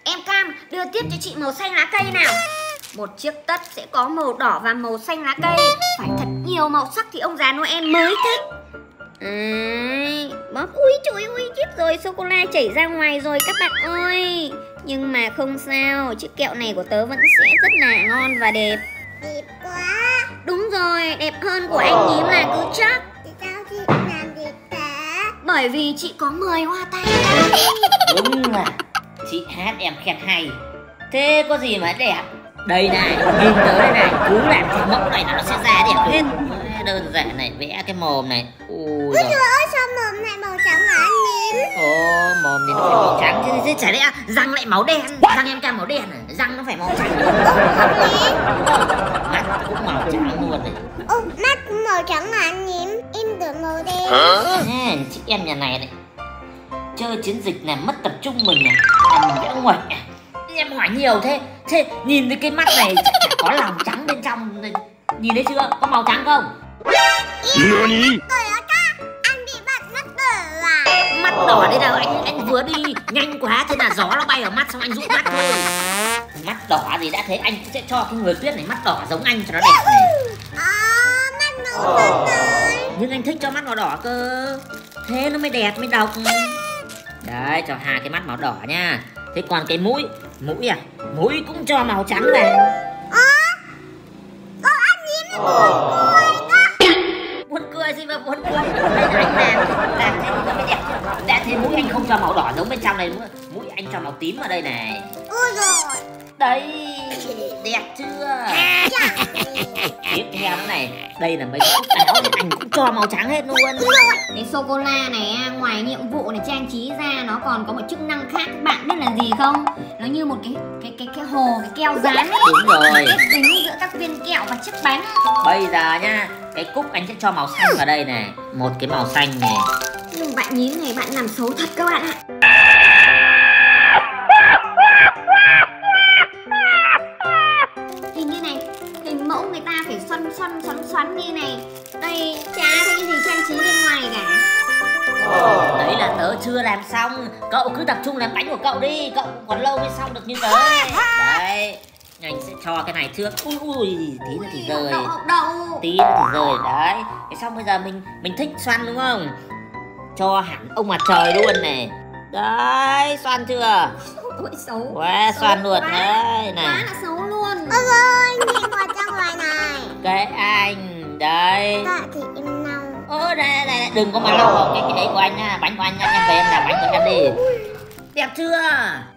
Speaker 2: Em Cam đưa tiếp cho chị màu xanh lá cây nào. Một chiếc tất sẽ có màu đỏ và màu xanh lá cây. Phải thật nhiều màu sắc thì ông già Noel mới thích. Đấy, bóp. Ui trời ui chết rồi sô-cô-la chảy ra ngoài rồi các bạn ơi. Nhưng mà không sao Chiếc kẹo này của tớ vẫn sẽ rất là ngon và đẹp
Speaker 5: đẹp quá.
Speaker 2: Đúng rồi, đẹp hơn của anh nhím là cứ chắc
Speaker 5: Tại sao chị làm đẹp thế
Speaker 2: Bởi vì chị có 10 hoa tay.
Speaker 1: Đúng là chị hát em khen hay. Thế có gì mà đẹp? Đây này, nhìn tới đây này Cứ làm theo mẫu này nó sẽ ra đẹp hết Đơn giản này, vẽ cái mồm này. Ui
Speaker 5: trời ơi sao mồm lại màu trắng hả anh nhím
Speaker 1: Ồ, mồm thì nó phải màu trắng Thế, thế chả lẽ răng lại máu đen. Răng em cam màu đen à? Răng nó phải màu trắng. Mắt cũng màu trắng luôn này.
Speaker 5: Ô mắt cũng màu trắng hả anh nhím Em tưởng màu đen.
Speaker 1: Nè, chị em nhà này này. Chơi chiến dịch này mất tập trung mình à? Làm mình vẽ nguệch à? Em hỏi nhiều thế. Thế nhìn thấy cái mắt này có lòng trắng bên trong Nhìn thấy chưa? Có màu trắng không?
Speaker 3: NANI?
Speaker 5: Anh bị bật mắt tử à?
Speaker 1: Mắt đỏ đây đâu anh anh vừa đi nhanh quá thế là gió nó bay vào mắt xong anh dụ mắt thôi. Mắt đỏ gì đã thế anh sẽ cho cái người tuyết này mắt đỏ giống anh cho nó đẹp này.
Speaker 5: À mắt màu xanh rồi
Speaker 1: Nhưng anh thích cho mắt màu đỏ cơ. Thế nó mới đẹp mới độc. Đấy cho hai cái mắt màu đỏ nha. Thế còn cái mũi Mũi à? Mũi cũng cho màu trắng
Speaker 5: gì mà buồn
Speaker 1: cho màu đỏ giống bên trong này đúng không? Mũi anh cho màu tím ở đây này
Speaker 5: Ui rồi
Speaker 1: Đây (laughs) Đẹp chưa Tiếp theo nữa này Đây là mấy cái áo anh cũng cho màu trắng hết luôn
Speaker 2: Cái sô-cô-la này á, ngoài nhiệm vụ này trang trí ra nó còn có một chức năng khác các bạn biết là gì không? Nó như một cái cái cái cái hồ cái keo dán ấy.
Speaker 1: Đúng rồi
Speaker 2: Kết dính giữa các viên kẹo và chiếc bánh.
Speaker 1: Bây giờ nha Cái cúc anh sẽ cho màu xanh vào đây này Một cái màu xanh này
Speaker 2: Nhưng bạn nhím này bạn làm xấu thật các bạn ạ. Hình như này, hình mẫu người ta phải xoăn xoăn xoắn xoắn như này. Đây chả thấy cái gì trang trí bên ngoài cả.
Speaker 1: Đấy là tớ chưa làm xong. Cậu cứ tập trung làm bánh của cậu đi. Cậu còn lâu mới xong được như tớ. Đấy. Anh sẽ cho cái này trước. Ui ui Tí nữa thì rơi
Speaker 2: Đậu đậu.
Speaker 1: Tí nữa thì rơi Đấy. Thế xong bây giờ mình mình thích xoăn đúng không Cho hẳn ông mặt trời luôn này. Đấy xoăn chưa?
Speaker 2: Ôi xấu.
Speaker 1: Quá xoăn luôn.
Speaker 2: quá.
Speaker 1: Đấy
Speaker 2: Quá
Speaker 1: này
Speaker 2: là xấu luôn.
Speaker 5: Ôi ơi nhìn vào trong ngoài này.
Speaker 1: Cái anh. Đấy.
Speaker 5: Dạ thì em nâu
Speaker 1: Ơ đây, đây, đừng có mà lau vào cái cái đấy của anh nha. Bánh của anh nha, em về em làm bánh của em đi Đẹp chưa?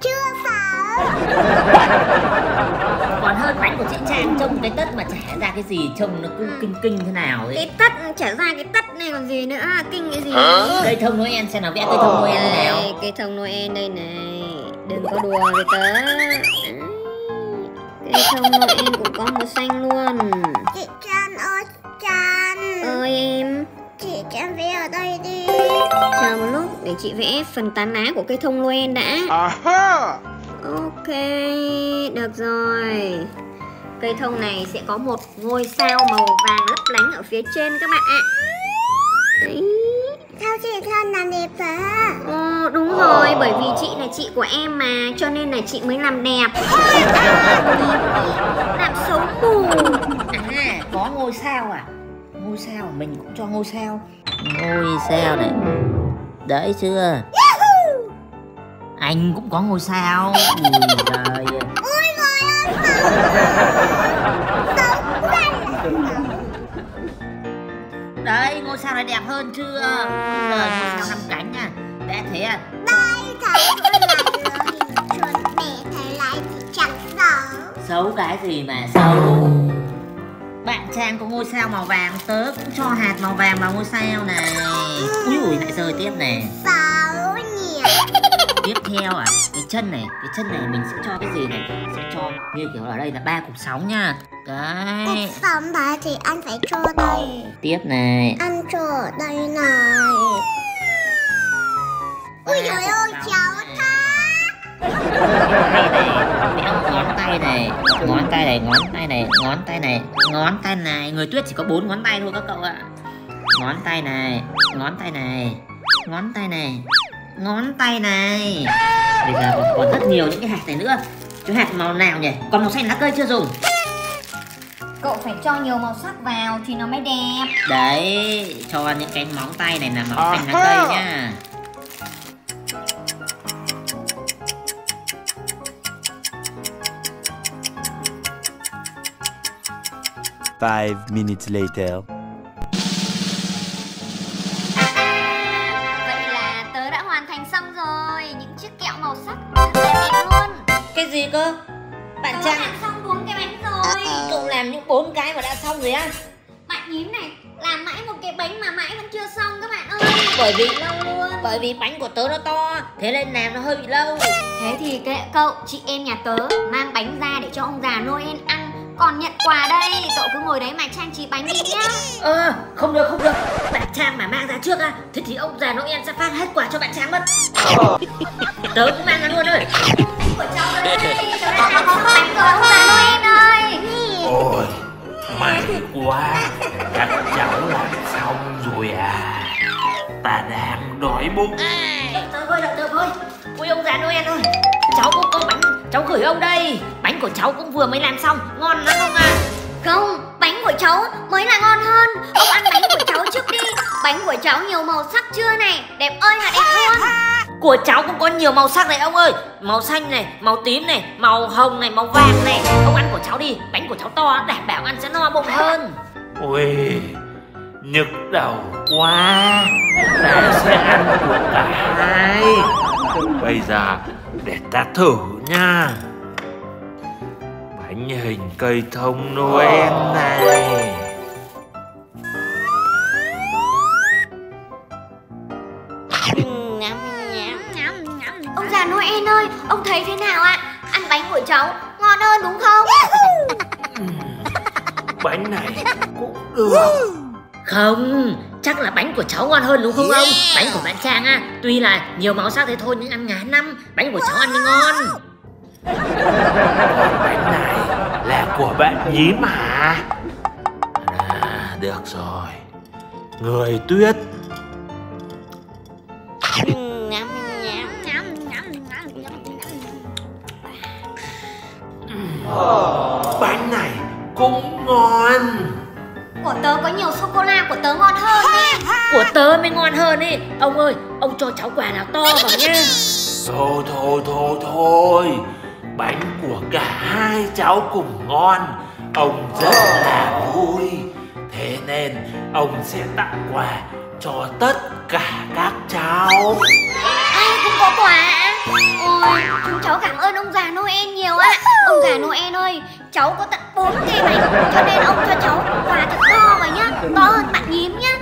Speaker 5: Chưa sợ (laughs)
Speaker 1: Còn hơn bánh của chị Trang trông cái tất mà chả ra cái gì Trông nó cứ kinh kinh thế nào ấy.
Speaker 2: Cái tất trở ra cái tất này còn gì nữa kinh cái gì?
Speaker 1: Cây thông Noel xem nào vẽ cây thông Noel thế nào.
Speaker 2: Đây cây thông noel đây này đừng có đùa với tớ. Cây thông noel cũng có màu xanh luôn.
Speaker 5: Chị Trăn ơi Trăn
Speaker 2: ơi em
Speaker 5: Chị Trăn vẽ ở đây đi.
Speaker 2: Chờ một lúc để chị vẽ phần tán lá của cây thông noel đã.
Speaker 3: Aha!
Speaker 2: ok được rồi. Cây thông này sẽ có một ngôi sao màu vàng lấp lánh ở phía trên các bạn ạ. Đấy.
Speaker 5: Sao chị Trăn làm đẹp thế
Speaker 2: Ồ, đúng rồi, bởi vì chị là chị của em mà Cho nên là chị mới làm đẹp. Làm xấu mù
Speaker 1: À có ngôi sao à Ngôi sao mình cũng cho ngôi sao. Ngôi sao này. Đấy chưa? Anh cũng có ngôi sao. (laughs) Ui trời
Speaker 5: ơi Xấu
Speaker 1: Đấy ngôi sao này đẹp hơn chưa? Bây giờ ngôi sao năm cánh nha Đã thế à.
Speaker 5: Đây thầy ơi là lời Chuẩn để thầy lại thì chẳng sợ
Speaker 1: Xấu cái gì mà xấu Bạn Trang có ngôi sao màu vàng Tớ cũng cho hạt màu vàng vào ngôi sao này. Úi ui lại rơi tiếp này. Tiếp theo à Cái chân này Cái chân này mình sẽ cho cái gì này? Sẽ cho như kiểu ở đây là ba cục sóng nha. Đấy.
Speaker 5: Cuộc sống đấy thì anh phải cho đây.
Speaker 1: Tiếp này.
Speaker 5: Anh cho ở đây này. Ui trời
Speaker 1: cục
Speaker 5: ơi
Speaker 1: sóng
Speaker 5: cháu
Speaker 1: ngón tay này Ngón tay này Ngón tay này Ngón tay này Ngón tay này. Người tuyết chỉ có bốn ngón tay thôi các cậu ạ. Ngón tay này Ngón tay này Ngón tay này Ngón tay này. Bây giờ còn, còn rất nhiều những cái hạt này nữa. Chú hạt màu nào nhỉ? Còn màu xanh lá cây chưa dùng?
Speaker 2: Cậu phải cho nhiều màu sắc vào thì nó mới đẹp.
Speaker 1: Đấy Cho những cái móng tay này là màu xanh lá cây nhá
Speaker 4: Five minutes later.
Speaker 2: Vậy là tớ đã hoàn thành xong rồi Những chiếc kẹo màu sắc rất là đẹp luôn.
Speaker 1: Cái gì cơ? Bạn
Speaker 2: Tớ
Speaker 1: Trang
Speaker 2: làm xong bốn cái bánh rồi.
Speaker 1: Cậu làm những bốn cái mà đã xong rồi á.
Speaker 2: Bạn nhím này Làm mãi một cái bánh mà mãi vẫn chưa xong các bạn ơi.
Speaker 1: Bởi vì
Speaker 2: Lâu luôn
Speaker 1: Bởi vì bánh của tớ nó to Thế nên làm nó hơi bị lâu.
Speaker 2: Thế thì kệ cậu, chị em nhà tớ mang bánh ra để cho ông già Noel ăn Còn nhận quà đây, cậu cứ ngồi đấy mà trang trí bánh đi nhá.
Speaker 1: Ờ không được không được. Bạn Trang mà mang ra trước á Thế thì ông già Noel sẽ phát hết quà cho bạn Trang mất. Tớ cũng mang ra luôn rồi
Speaker 2: Của cháu đây, cháu đã làm xong bánh rồi ông già Noel ơi.
Speaker 6: Ôi May quá. Các cháu làm xong rồi à. Ta đang đói bụng.
Speaker 1: Đợi tớ với, đợi tớ với Ui ông già Noel ơi. Cháu cũng có bánh Cháu gửi ông đây Bánh của cháu cũng vừa mới làm xong. Ngon lắm không à
Speaker 2: Không, bánh của cháu mới là ngon hơn. Ông ăn bánh của cháu trước đi. Bánh của cháu nhiều màu sắc chưa này? Đẹp ơi là đẹp luôn
Speaker 1: Của cháu cũng có nhiều màu sắc này ông ơi. Màu xanh này, màu tím này, màu hồng này, màu vàng này. Ông ăn của cháu đi, bánh của cháu to đảm bảo ăn sẽ no bụng hơn.
Speaker 6: Ôi nhức đầu quá. Ta sẽ ăn của cả hai. Bây giờ để ta thử nha hình cây thông noel này.
Speaker 2: Ông già Noel ơi Ông thấy thế nào ạ? Ăn bánh của cháu ngon hơn đúng không? (laughs)
Speaker 6: Bánh này cũng được.
Speaker 1: Không, chắc là bánh của cháu ngon hơn đúng không ông? Bánh của bạn Trang á, tuy là nhiều màu sắc thế thôi nhưng ăn ngán năm Bánh của cháu ăn mới ngon
Speaker 6: bánh này là của bạn nhí mà. À, được rồi. Người tuyết. Bánh này cũng ngon.
Speaker 2: Của tớ có nhiều sô-cô-la của tớ ngon hơn đi
Speaker 1: Của tớ mới ngon hơn ý. Ông ơi, ông cho cháu quà nào to vào nha.
Speaker 6: Thôi thôi thôi thôi bánh của cả hai cháu cùng ngon. Ông rất là vui. Thế nên ông sẽ tặng quà cho tất cả các cháu.
Speaker 2: Ai cũng có quà. Ôi, chúng cháu cảm ơn ông già Noel nhiều ạ. Ông già Noel ơi, cháu có tận 4 cây bánh Cho nên ông cho cháu quà thật to vào nhá. To hơn bạn nhím nhá.